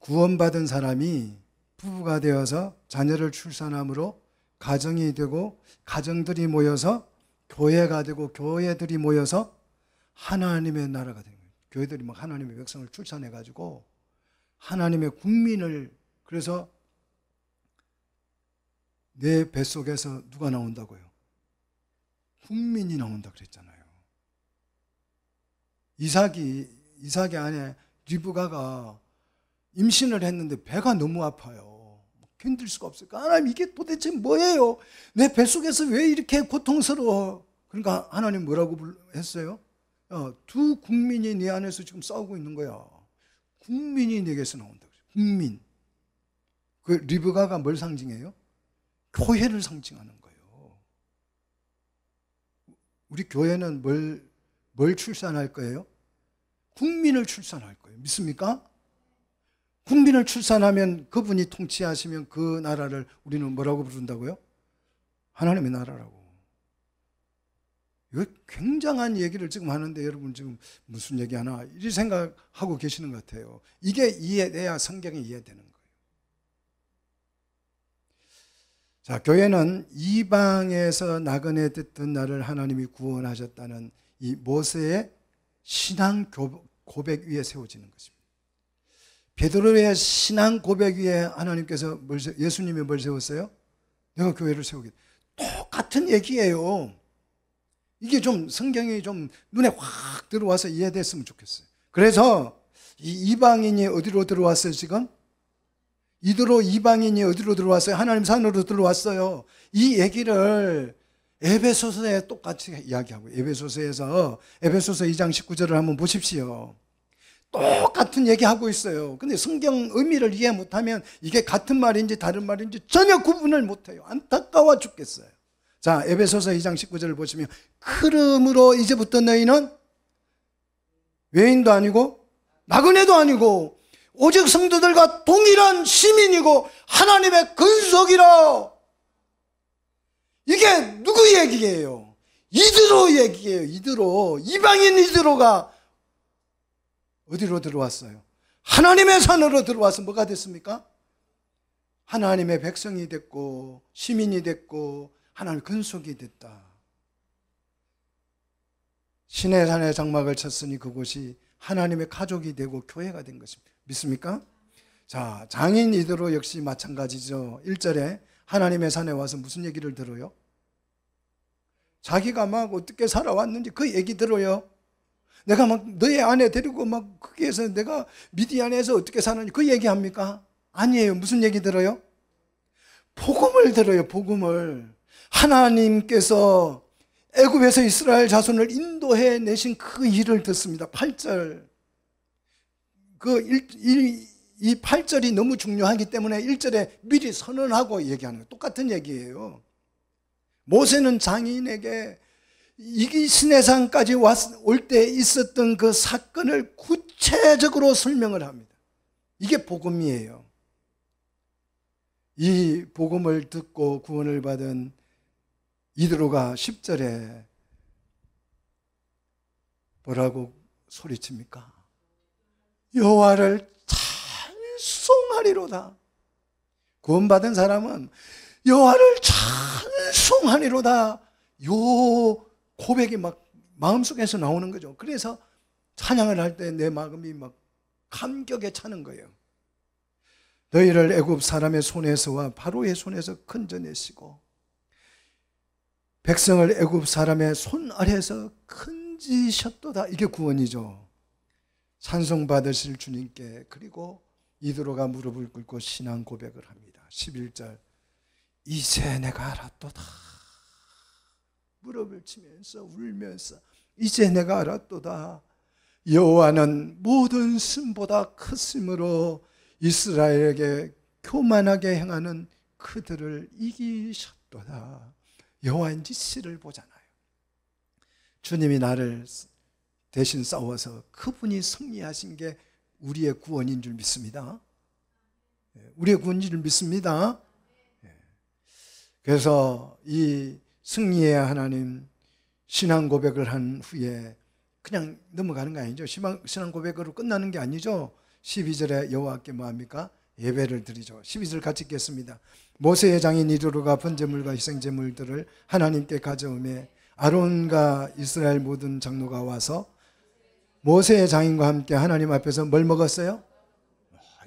구원받은 사람이 부부가 되어서 자녀를 출산함으로 가정이 되고 가정들이 모여서 교회가 되고 교회들이 모여서 하나님의 나라가 되는 거예요. 교회들이 막 하나님의 백성을 출산해 가지고 하나님의 국민을 그래서 내 뱃속에서 누가 나온다고요? 국민이 나온다 그랬잖아요. 이삭이 이삭의 아내 리브가가 임신을 했는데 배가 너무 아파요. 견딜 수가 없어요. 하나님 이게 도대체 뭐예요? 내 뱃속에서 왜 이렇게 고통스러워? 그러니까 하나님 뭐라고 했어요? 어, 두 국민이 네 안에서 지금 싸우고 있는 거야. 국민이 내게서 나온다. 국민. 그 리브가가 뭘 상징해요? 교회를 상징하는 거예요. 우리 교회는 뭘, 뭘 출산할 거예요? 국민을 출산할 거예요. 믿습니까? 국민을 출산하면 그분이 통치하시면 그 나라를 우리는 뭐라고 부른다고요? 하나님의 나라라고. 굉장한 얘기를 지금 하는데 여러분 지금 무슨 얘기 하나 이 생각하고 계시는 것 같아요. 이게 이해돼야 성경이 이해되는 거예요. 자, 교회는 이방에서 나그네 됐던 나를 하나님이 구원하셨다는 이 모세의 신앙 고백 위에 세워지는 것입니다. 베드로의 신앙 고백 위에 하나님께서 뭘, 예수님이 뭘 세웠어요? 내가 교회를 세우게. 똑같은 얘기예요. 이게 좀 성경이 좀 눈에 확 들어와서 이해됐으면 좋겠어요. 그래서 이 이방인이 어디로 들어왔어요, 지금? 이대로 이방인이 어디로 들어왔어요? 하나님 산으로 들어왔어요. 이 얘기를 에베소서에 똑같이 이야기하고 에베소서에서 에베소서 2장 19절을 한번 보십시오. 똑같은 얘기하고 있어요. 근데 성경 의미를 이해 못하면 이게 같은 말인지 다른 말인지 전혀 구분을 못해요. 안타까워 죽겠어요. 자, 에베소서 2장 19절을 보시면 그러므로 이제부터 너희는 외인도 아니고 나그네도 아니고 오직 성도들과 동일한 시민이고 하나님의 근속이라. 이게 누구 얘기예요? 이드로 얘기예요. 이드로. 이방인 이드로가 어디로 들어왔어요? 하나님의 산으로 들어와서 뭐가 됐습니까? 하나님의 백성이 됐고 시민이 됐고 하나님 근속이 됐다. 신의 산에 장막을 쳤으니 그곳이 하나님의 가족이 되고 교회가 된 것입니다. 믿습니까? 자, 장인 이대로 역시 마찬가지죠. 1절에 하나님의 산에 와서 무슨 얘기를 들어요? 자기가 막 어떻게 살아왔는지 그 얘기 들어요. 내가 막 너의 아내 데리고 막 거기에서 내가 미디안에서 어떻게 사는지 그 얘기합니까? 아니에요. 무슨 얘기 들어요? 복음을 들어요. 복음을. 하나님께서 애굽에서 이스라엘 자손을 인도해 내신 그 일을 듣습니다. 8절. 그 1, 1, 이 8절이 너무 중요하기 때문에 1절에 미리 선언하고 얘기하는 거예요. 똑같은 얘기예요. 모세는 장인에게 이기 시내산까지 올 때 있었던 그 사건을 구체적으로 설명을 합니다. 이게 복음이에요. 이 복음을 듣고 구원을 받은 이드로가 10절에 뭐라고 소리칩니까? 여호와를 찬송하리로다. 구원받은 사람은 여호와를 찬송하리로다. 요 고백이 막 마음속에서 나오는 거죠. 그래서 찬양을 할 때 내 마음이 막 감격에 차는 거예요. 너희를 애굽 사람의 손에서와 바로의 손에서 건져내시고 백성을 애굽 사람의 손 아래에서 건지셨도다. 이게 구원이죠. 찬송 받으실 주님께 그리고 이드로가 무릎을 꿇고 신앙 고백을 합니다. 11절 이제 내가 알았도다. 무릎을 치면서 울면서 이제 내가 알았도다. 여호와는 모든 신보다 크심으로 이스라엘에게 교만하게 행하는 그들을 이기셨도다. 여호와의 지시를 보잖아요. 주님이 나를 대신 싸워서 그분이 승리하신 게 우리의 구원인 줄 믿습니다. 예, 우리의 구원인 줄 믿습니다. 예. 그래서 이 승리의 하나님 신앙 고백을 한 후에 그냥 넘어가는 거 아니죠. 신앙 고백으로 끝나는 게 아니죠. 12절에 여호와께 뭐합니까? 예배를 드리죠. 12절 같이 읽겠습니다. 모세의 장인 이르로가 번제물과 희생제물들을 하나님께 가져오매 아론과 이스라엘 모든 장로가 와서 모세의 장인과 함께 하나님 앞에서 뭘 먹었어요?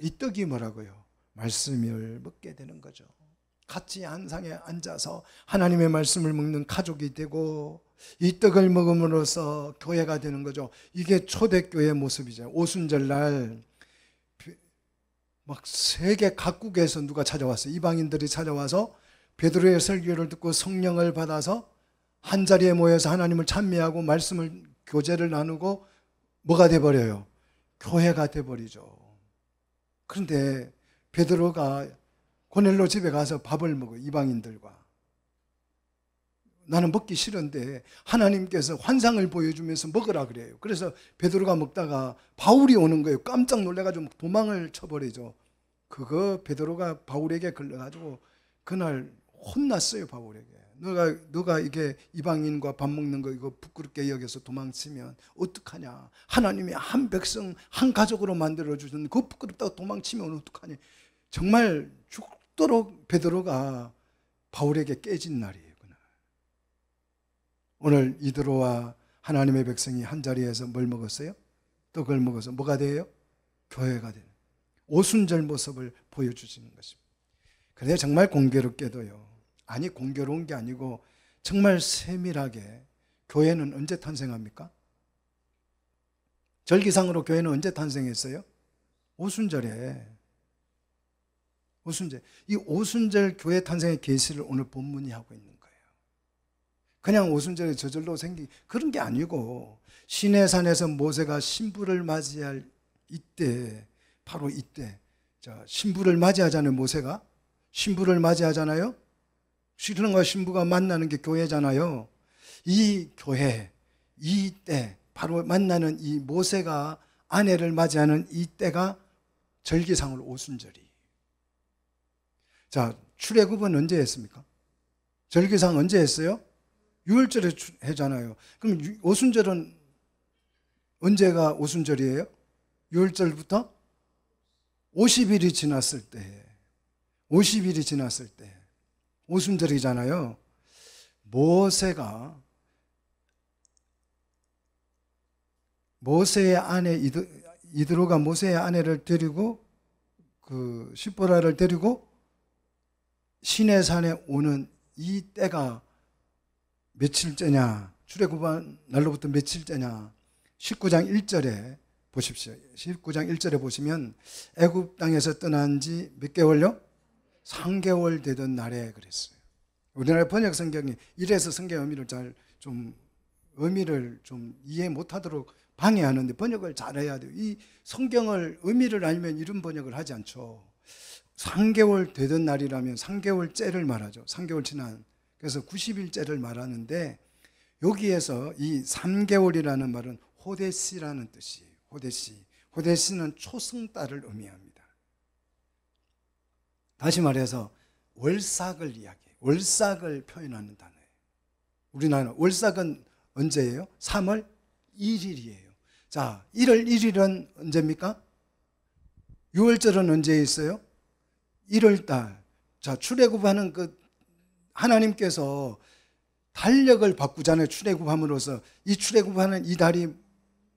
이 떡이 뭐라고요? 말씀을 먹게 되는 거죠. 같이 한 상에 앉아서 하나님의 말씀을 먹는 가족이 되고 이 떡을 먹음으로써 교회가 되는 거죠. 이게 초대교회 모습이죠. 오순절날 막 세계 각국에서 누가 찾아왔어요. 이방인들이 찾아와서 베드로의 설교를 듣고 성령을 받아서 한 자리에 모여서 하나님을 찬미하고 말씀을 교제를 나누고 뭐가 돼 버려요? 교회가 돼 버리죠. 그런데 베드로가 고넬로 집에 가서 밥을 먹어 이방인들과 나는 먹기 싫은데 하나님께서 환상을 보여주면서 먹으라 그래요. 그래서 베드로가 먹다가 바울이 오는 거예요. 깜짝 놀래가지고 도망을 쳐버리죠. 그거 베드로가 바울에게 걸려가지고 그날 혼났어요 바울에게. 너가 너가 이게 이방인과 밥 먹는 거 이거 부끄럽게 여겨서 도망치면 어떡하냐? 하나님이 한 백성 한 가족으로 만들어 주신 그 부끄럽다고 도망치면 어떡하니? 정말 죽도록 베드로가 바울에게 깨진 날이에요. 오늘 이드로와 하나님의 백성이 한 자리에서 뭘 먹었어요? 떡을 먹어서 뭐가 돼요? 교회가 되는 오순절 모습을 보여주시는 것입니다. 그런데 정말 공교롭게도요. 아니 공교로운 게 아니고 정말 세밀하게 교회는 언제 탄생합니까? 절기상으로 교회는 언제 탄생했어요? 오순절에. 오순절. 이 오순절 교회 탄생의 계시를 오늘 본문이 하고 있는 그냥 오순절에 저절로 생긴 그런 게 아니고 시내산에서 모세가 신부를 맞이할 이때 바로 이때 자 신부를 맞이하잖아요 모세가 신부를 맞이하잖아요 신랑과 신부가 만나는 게 교회잖아요 이 교회 이때 바로 만나는 이 모세가 아내를 맞이하는 이때가 절기상으로 오순절이 자 출애굽은 언제 했습니까? 절기상 언제 했어요? 6월절에 해잖아요. 그럼 오순절은 언제가 오순절이에요? 6월절부터 50일이 지났을 때, 50일이 지났을 때, 오순절이잖아요. 모세가 모세의 아내 이드로 가 모세의 아내를 데리고 그 십보라를 데리고 시내산에 오는 이 때가 며칠째냐? 출애굽한 날로부터 며칠째냐? 19장 1절에 보십시오. 19장 1절에 보시면 애굽 땅에서 떠난 지 몇 개월요? 3개월 되던 날에 그랬어요. 우리나라 번역 성경이 이래서 성경 의미를 잘 좀 의미를 좀 이해 못 하도록 방해하는데 번역을 잘해야 돼요. 이 성경을 의미를 알면 이런 번역을 하지 않죠. 3개월 되던 날이라면 3개월째를 말하죠. 3개월 지난 그래서 90일째를 말하는데 여기에서 이 3개월이라는 말은 호데시라는 뜻이에요. 호데시. 호데시는 초승달을 의미합니다. 다시 말해서 월삭을 이야기해요. 월삭을 표현하는 단어예요. 우리나라 월삭은 언제예요? 3월 1일이에요. 자, 1월 1일은 언제입니까? 6월절은 언제 있어요? 1월 달. 자, 출애굽하는 그 하나님께서 달력을 바꾸잖아요. 출애굽함으로써 이 출애굽하는 이 달이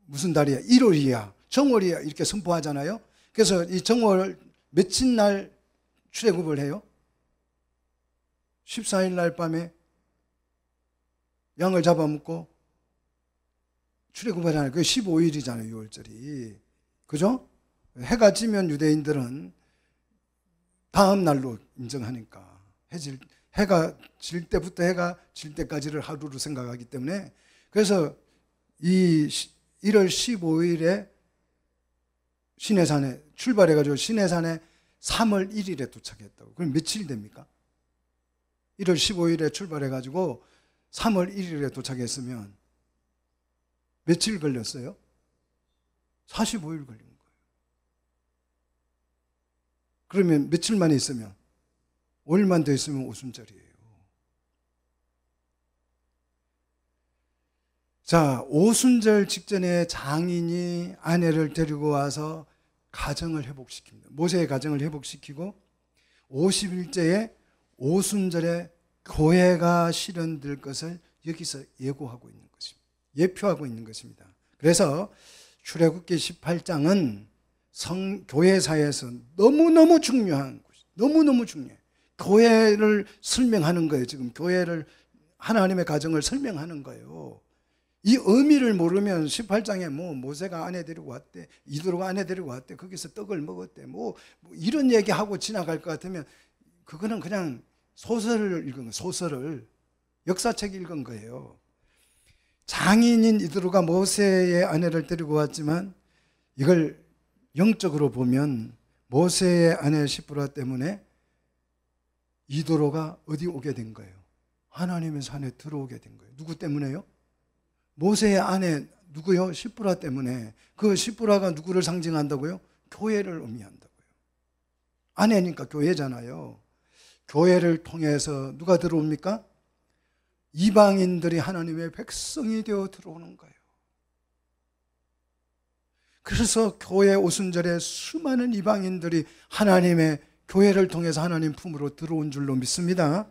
무슨 달이야? 1월이야. 정월이야. 이렇게 선포하잖아요. 그래서 이 정월 며칠 날 출애굽을 해요? 14일 날 밤에 양을 잡아먹고 출애굽하잖아요. 그게 15일이잖아요. 6월절이. 그죠? 해가 지면 유대인들은 다음 날로 인정하니까 해질 해가 질 때부터 해가 질 때까지를 하루로 생각하기 때문에 그래서 이 1월 15일에 시내산에 출발해가지고 시내산에 3월 1일에 도착했다고. 그럼 며칠 됩니까? 1월 15일에 출발해 가지고 3월 1일에 도착했으면 며칠 걸렸어요? 45일 걸린 거예요. 그러면 며칠만 있으면 5일만 더 있으면 오순절이에요. 자, 오순절 직전에 장인이 아내를 데리고 와서 가정을 회복시킵니다. 모세의 가정을 회복시키고 50일째에 오순절에 교회가 실현될 것을 여기서 예고하고 있는 것입니다. 예표하고 있는 것입니다. 그래서 출애굽기 18장은 성 교회사에서 너무너무 중요한 것, 너무너무 중요해. 교회를 설명하는 거예요. 지금 교회를 하나님의 가정을 설명하는 거예요. 이 의미를 모르면 18장에 뭐 모세가 아내 데리고 왔대, 이도로가 아내 데리고 왔대, 거기서 떡을 먹었대, 뭐, 뭐 이런 얘기하고 지나갈 것 같으면 그거는 그냥 소설을 읽은 거, 소설을 역사책 읽은 거예요. 장인인 이도로가 모세의 아내를 데리고 왔지만 이걸 영적으로 보면 모세의 아내 시프라 때문에 이도로가 어디 오게 된 거예요? 하나님의 산에 들어오게 된 거예요. 누구 때문에요? 모세의 아내 누구요? 시프라 때문에 그 시프라가 누구를 상징한다고요? 교회를 의미한다고요. 아내니까 교회잖아요. 교회를 통해서 누가 들어옵니까? 이방인들이 하나님의 백성이 되어 들어오는 거예요. 그래서 교회 오순절에 수많은 이방인들이 하나님의 교회를 통해서 하나님 품으로 들어온 줄로 믿습니다.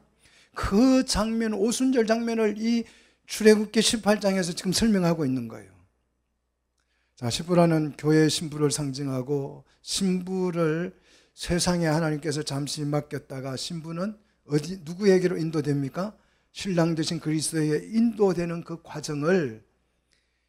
그 장면, 오순절 장면을 이 출애굽기 18장에서 지금 설명하고 있는 거예요. 자, 시부라는 교회의 신부를 상징하고 신부를 세상에 하나님께서 잠시 맡겼다가 신부는 어디 누구에게로 인도됩니까? 신랑 되신 그리스도에 인도되는 그 과정을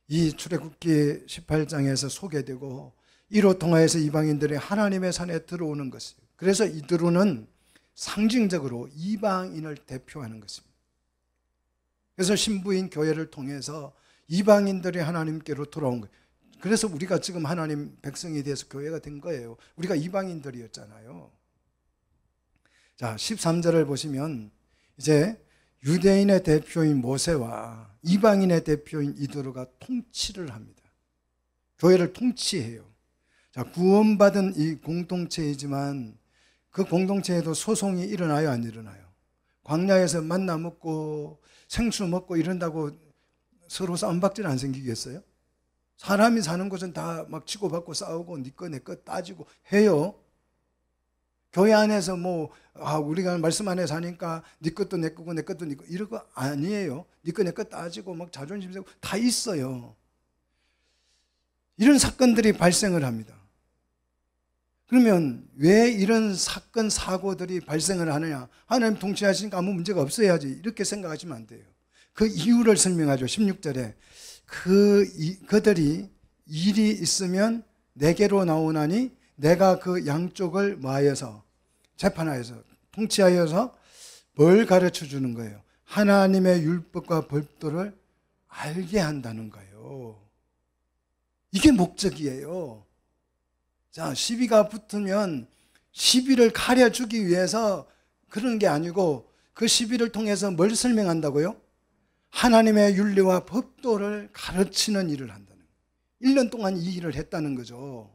이 출애굽기 18장에서 소개되고 이로 통하여서 이방인들이 하나님의 산에 들어오는 것이에요. 그래서 이 들어오는 상징적으로 이방인을 대표하는 것입니다. 그래서 신부인 교회를 통해서 이방인들이 하나님께로 돌아온 거예요. 그래서 우리가 지금 하나님 백성이 돼서 교회가 된 거예요. 우리가 이방인들이었잖아요. 자, 13절을 보시면 이제 유대인의 대표인 모세와 이방인의 대표인 이도르가 통치를 합니다. 교회를 통치해요. 자, 구원받은 이 공동체이지만 그 공동체에도 소송이 일어나요, 안 일어나요? 광야에서 만나 먹고 생수 먹고 이런다고 서로 싸움박질 안 생기겠어요? 사람이 사는 곳은 다 막 치고받고 싸우고 니꺼내꺼 네 따지고 해요. 교회 안에서 뭐 아, 우리가 말씀 안에 사니까 네 것도 내 거고 내 것도 네 거, 이런 거 아니에요. 네거내거 따지고 막 자존심 세고 다 있어요. 이런 사건들이 발생을 합니다. 그러면 왜 이런 사건, 사고들이 발생을 하느냐? 하나님 통치하시니까 아무 문제가 없어야지. 이렇게 생각하시면 안 돼요. 그 이유를 설명하죠. 16절에. 그, 이, 그들이 일이 있으면 내게로 나오나니 내가 그 양쪽을 뭐하여서 재판하여서 통치하여서 뭘 가르쳐 주는 거예요? 하나님의 율법과 법도를 알게 한다는 거예요. 이게 목적이에요. 자, 시비가 붙으면 시비를 가려주기 위해서 그런 게 아니고 그 시비를 통해서 뭘 설명한다고요? 하나님의 윤리와 법도를 가르치는 일을 한다는 거예요. 1년 동안 이 일을 했다는 거죠.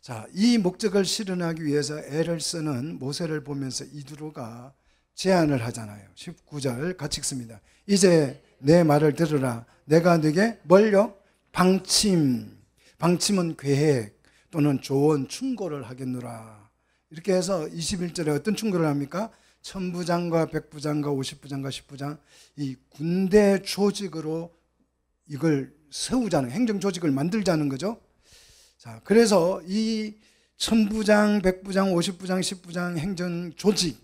자, 이 목적을 실현하기 위해서 애를 쓰는 모세를 보면서 이두로가 제안을 하잖아요. 19절 같이 읽습니다. 이제 내 말을 들으라. 내가 네게 뭘요? 방침. 방침은 계획 또는 조언, 충고를 하겠노라. 이렇게 해서 21절에 어떤 충고를 합니까? 천부장과 백부장과 오십부장과 십부장 이 군대 조직으로 이걸 세우자는 행정 조직을 만들자는 거죠. 자, 그래서 이 천부장, 백부장, 오십부장, 십부장 행정 조직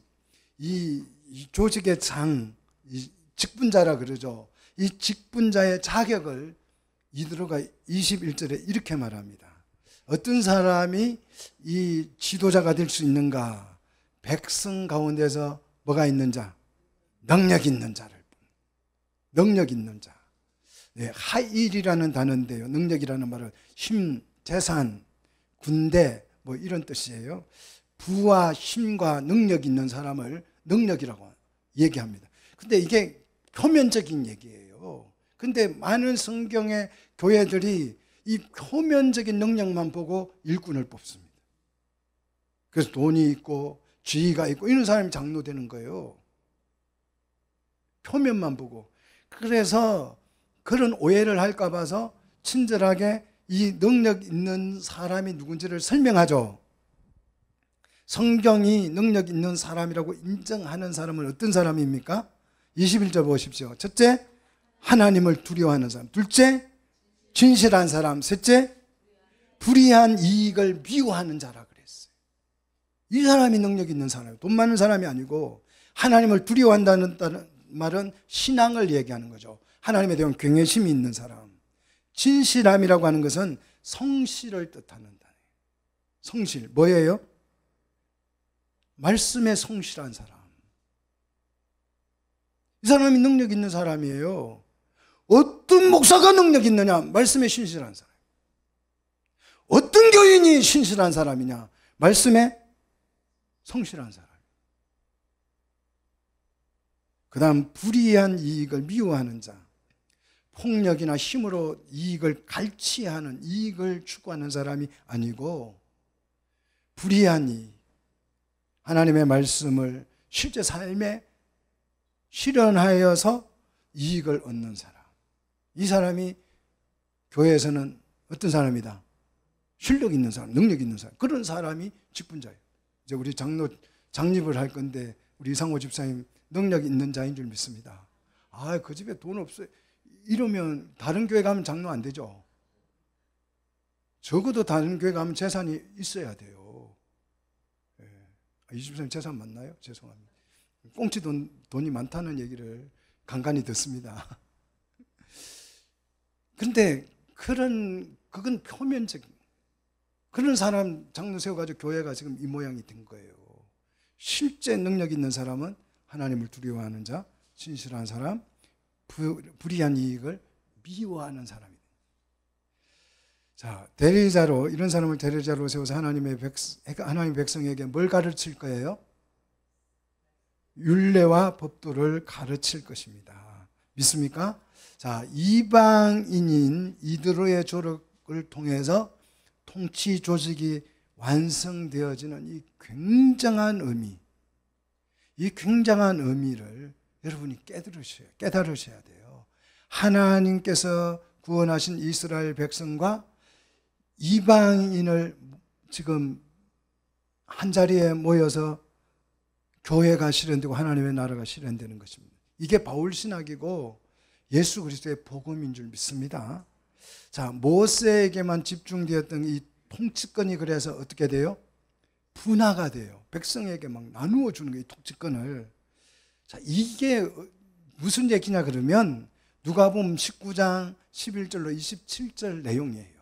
이, 이 조직의 장, 이 직분자라 그러죠. 이 직분자의 자격을 이들어가 21절에 이렇게 말합니다. 어떤 사람이 이 지도자가 될 수 있는가? 백성 가운데서 뭐가 있는 자? 능력 있는 자를. 능력 있는 자. 네, 하일이라는 단어인데요. 능력이라는 말은 힘, 재산, 군대 뭐 이런 뜻이에요. 부와 힘과 능력 있는 사람을 능력이라고 얘기합니다. 근데 이게 표면적인 얘기예요. 근데 많은 성경의 교회들이 이 표면적인 능력만 보고 일꾼을 뽑습니다. 그래서 돈이 있고 지위가 있고 이런 사람이 장로 되는 거예요. 표면만 보고. 그래서 그런 오해를 할까 봐서 친절하게 이 능력 있는 사람이 누군지를 설명하죠. 성경이 능력 있는 사람이라고 인정하는 사람은 어떤 사람입니까? 21절 보십시오. 첫째, 하나님을 두려워하는 사람. 둘째, 진실한 사람. 셋째, 불의한 이익을 미워하는 자라 그랬어요. 이 사람이 능력 있는 사람이에요. 돈 많은 사람이 아니고 하나님을 두려워한다는 말은 신앙을 얘기하는 거죠. 하나님에 대한 경외심이 있는 사람. 진실함이라고 하는 것은 성실을 뜻하는 단어예요. 성실. 뭐예요? 말씀에 성실한 사람. 이 사람이 능력 있는 사람이에요. 어떤 목사가 능력 있느냐? 말씀에 신실한 사람. 어떤 교인이 신실한 사람이냐? 말씀에 성실한 사람. 그 다음, 불의한 이익을 미워하는 자. 폭력이나 힘으로 이익을 갈취하는, 이익을 추구하는 사람이 아니고, 불의한 이익. 하나님의 말씀을 실제 삶에 실현하여서 이익을 얻는 사람. 이 사람이 교회에서는 어떤 사람이다? 실력 있는 사람, 능력 있는 사람. 그런 사람이 직분자예요. 이제 우리 장로 장립을 할 건데 우리 이상호 집사님 능력 있는 자인 줄 믿습니다. 아, 그 집에 돈 없어요. 이러면 다른 교회 가면 장로 안 되죠. 적어도 다른 교회 가면 재산이 있어야 돼요. 이집사님 재산 맞나요? 죄송합니다. 꽁치 돈, 돈이 많다는 얘기를 간간히 듣습니다. 근데 그런, 그건 표면적인, 그런 사람 장로 세워가지고 교회가 지금 이 모양이 된 거예요. 실제 능력 있는 사람은 하나님을 두려워하는 자, 진실한 사람, 부, 불의한 이익을 미워하는 사람이 자, 대리자로 이런 사람을 대리자로 세워서 하나님의 백 하나님 백성에게 뭘 가르칠 거예요? 율례와 법도를 가르칠 것입니다. 믿습니까? 자, 이방인인 이드로의 조력을 통해서 통치 조직이 완성되어지는 이 굉장한 의미, 이 굉장한 의미를 여러분이 깨달으셔야, 깨달으셔야 돼요. 하나님께서 구원하신 이스라엘 백성과 이방인을 지금 한 자리에 모여서 교회가 실현되고 하나님의 나라가 실현되는 것입니다. 이게 바울 신학이고 예수 그리스도의 복음인 줄 믿습니다. 자, 모세에게만 집중되었던 이 통치권이 그래서 어떻게 돼요? 분화가 돼요. 백성에게 막 나누어 주는 거예요, 통치권을. 자, 이게 무슨 얘기냐 그러면 누가 보면 19장 11절로 27절 내용이에요.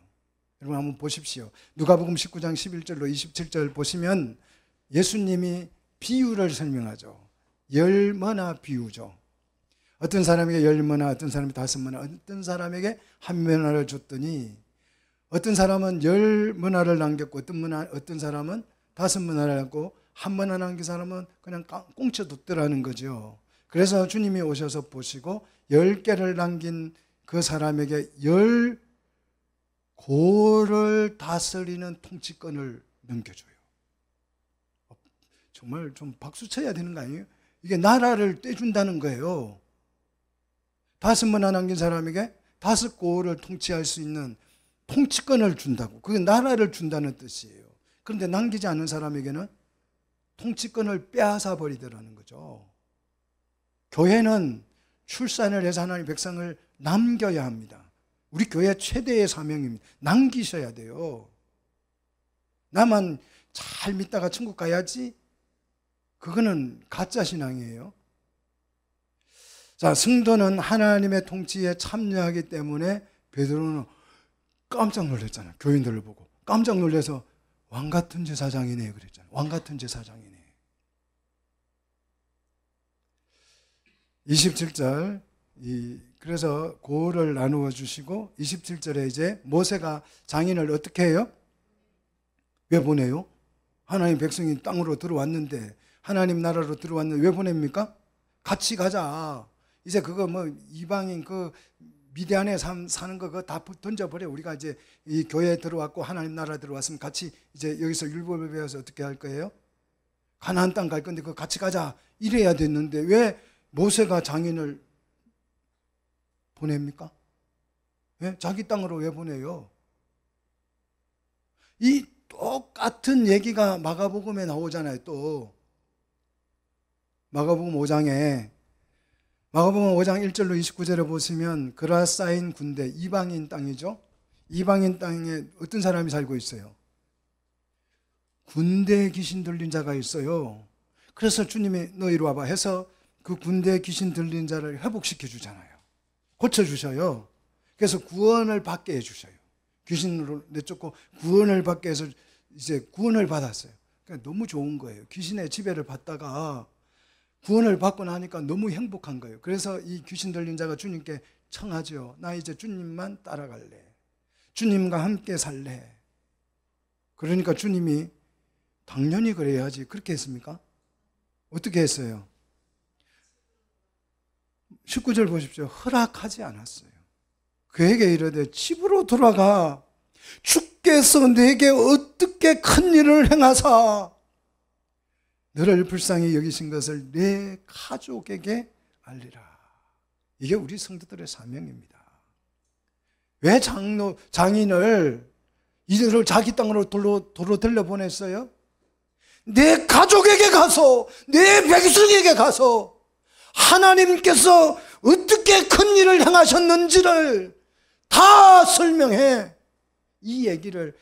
여러분 한번 보십시오. 누가복음 19장 11절로 27절 보시면 예수님이 비유를 설명하죠. 열머나 비유죠. 어떤 사람에게 열머나, 어떤 사람이 다섯머나, 어떤 사람에게 한 머나를 줬더니 어떤 사람은 열 머나를 남겼고 어떤 머나, 어떤 사람은 다섯 머나를 남고 한 머나 남긴 사람은 그냥 꽁쳐 뒀더라는 거죠. 그래서 주님이 오셔서 보시고 열 개를 남긴 그 사람에게 열 고를 다스리는 통치권을 넘겨줘요. 정말 좀 박수 쳐야 되는 거 아니에요? 이게 나라를 떼준다는 거예요. 다섯 번 남긴 사람에게 다섯 고를 통치할 수 있는 통치권을 준다고. 그게 나라를 준다는 뜻이에요. 그런데 남기지 않은 사람에게는 통치권을 빼앗아 버리더라는 거죠. 교회는 출산을 해서 하나님 백성을 남겨야 합니다. 우리 교회 최대의 사명입니다. 남기셔야 돼요. 나만 잘 믿다가 천국 가야지? 그거는 가짜 신앙이에요. 자, 승도는 하나님의 통치에 참여하기 때문에 베드로는 깜짝 놀랐잖아요. 교인들을 보고. 깜짝 놀라서 왕 같은 제사장이네 그랬잖아요. 왕 같은 제사장이네. 27절 이 그래서 고를 나누어 주시고 27절에 이제 모세가 장인을 어떻게 해요? 왜 보내요? 하나님 백성이 땅으로 들어왔는데 하나님 나라로 들어왔는데 왜 보냅니까? 같이 가자. 이제 그거 뭐 이방인 그 미대안에 사- 사는 거 그거 다 던져버려. 우리가 이제 이 교회에 들어왔고 하나님 나라 들어왔으면 같이 이제 여기서 율법을 배워서 어떻게 할 거예요? 가나안 땅 갈 건데 그 같이 가자. 이래야 됐는데 왜 모세가 장인을 보냅니까? 예? 자기 땅으로 왜 보내요? 이 똑같은 얘기가 마가복음에 나오잖아요. 또 마가복음 5장에 마가복음 5장 1절로 29절에 보시면 그라사인 군대 이방인 땅이죠. 이방인 땅에 어떤 사람이 살고 있어요? 군대 귀신 들린 자가 있어요. 그래서 주님이 너 이리 와봐 해서 그 군대 귀신 들린 자를 회복시켜 주잖아요. 고쳐 주셔요. 그래서 구원을 받게 해 주셔요. 귀신으로 내쫓고 구원을 받게 해서 이제 구원을 받았어요. 그러니까 너무 좋은 거예요. 귀신의 지배를 받다가 구원을 받고 나니까 너무 행복한 거예요. 그래서 이 귀신 들린 자가 주님께 청하죠. 나 이제 주님만 따라갈래. 주님과 함께 살래. 그러니까 주님이 당연히 그래야지. 그렇게 했습니까? 어떻게 했어요? 19절 보십시오. 허락하지 않았어요. 그에게 이르되 집으로 돌아가 주께서 내게 어떻게 큰 일을 행하사 너를 불쌍히 여기신 것을 내 가족에게 알리라. 이게 우리 성도들의 사명입니다. 왜 장로 장인을 이들을 자기 땅으로 도로 들려 보냈어요? 내 가족에게 가서 내 백성에게 가서 하나님께서 어떻게 큰 일을 행하셨는지를 다 설명해. 이 얘기를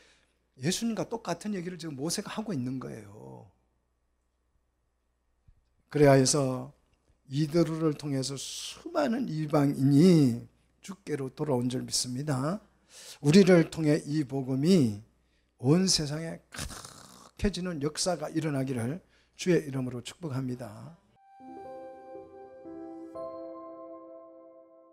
예수님과 똑같은 얘기를 지금 모세가 하고 있는 거예요. 그래야 해서 이들을 통해서 수많은 이방인이 주께로 돌아온 줄 믿습니다. 우리를 통해 이 복음이 온 세상에 가득해지는 역사가 일어나기를 주의 이름으로 축복합니다.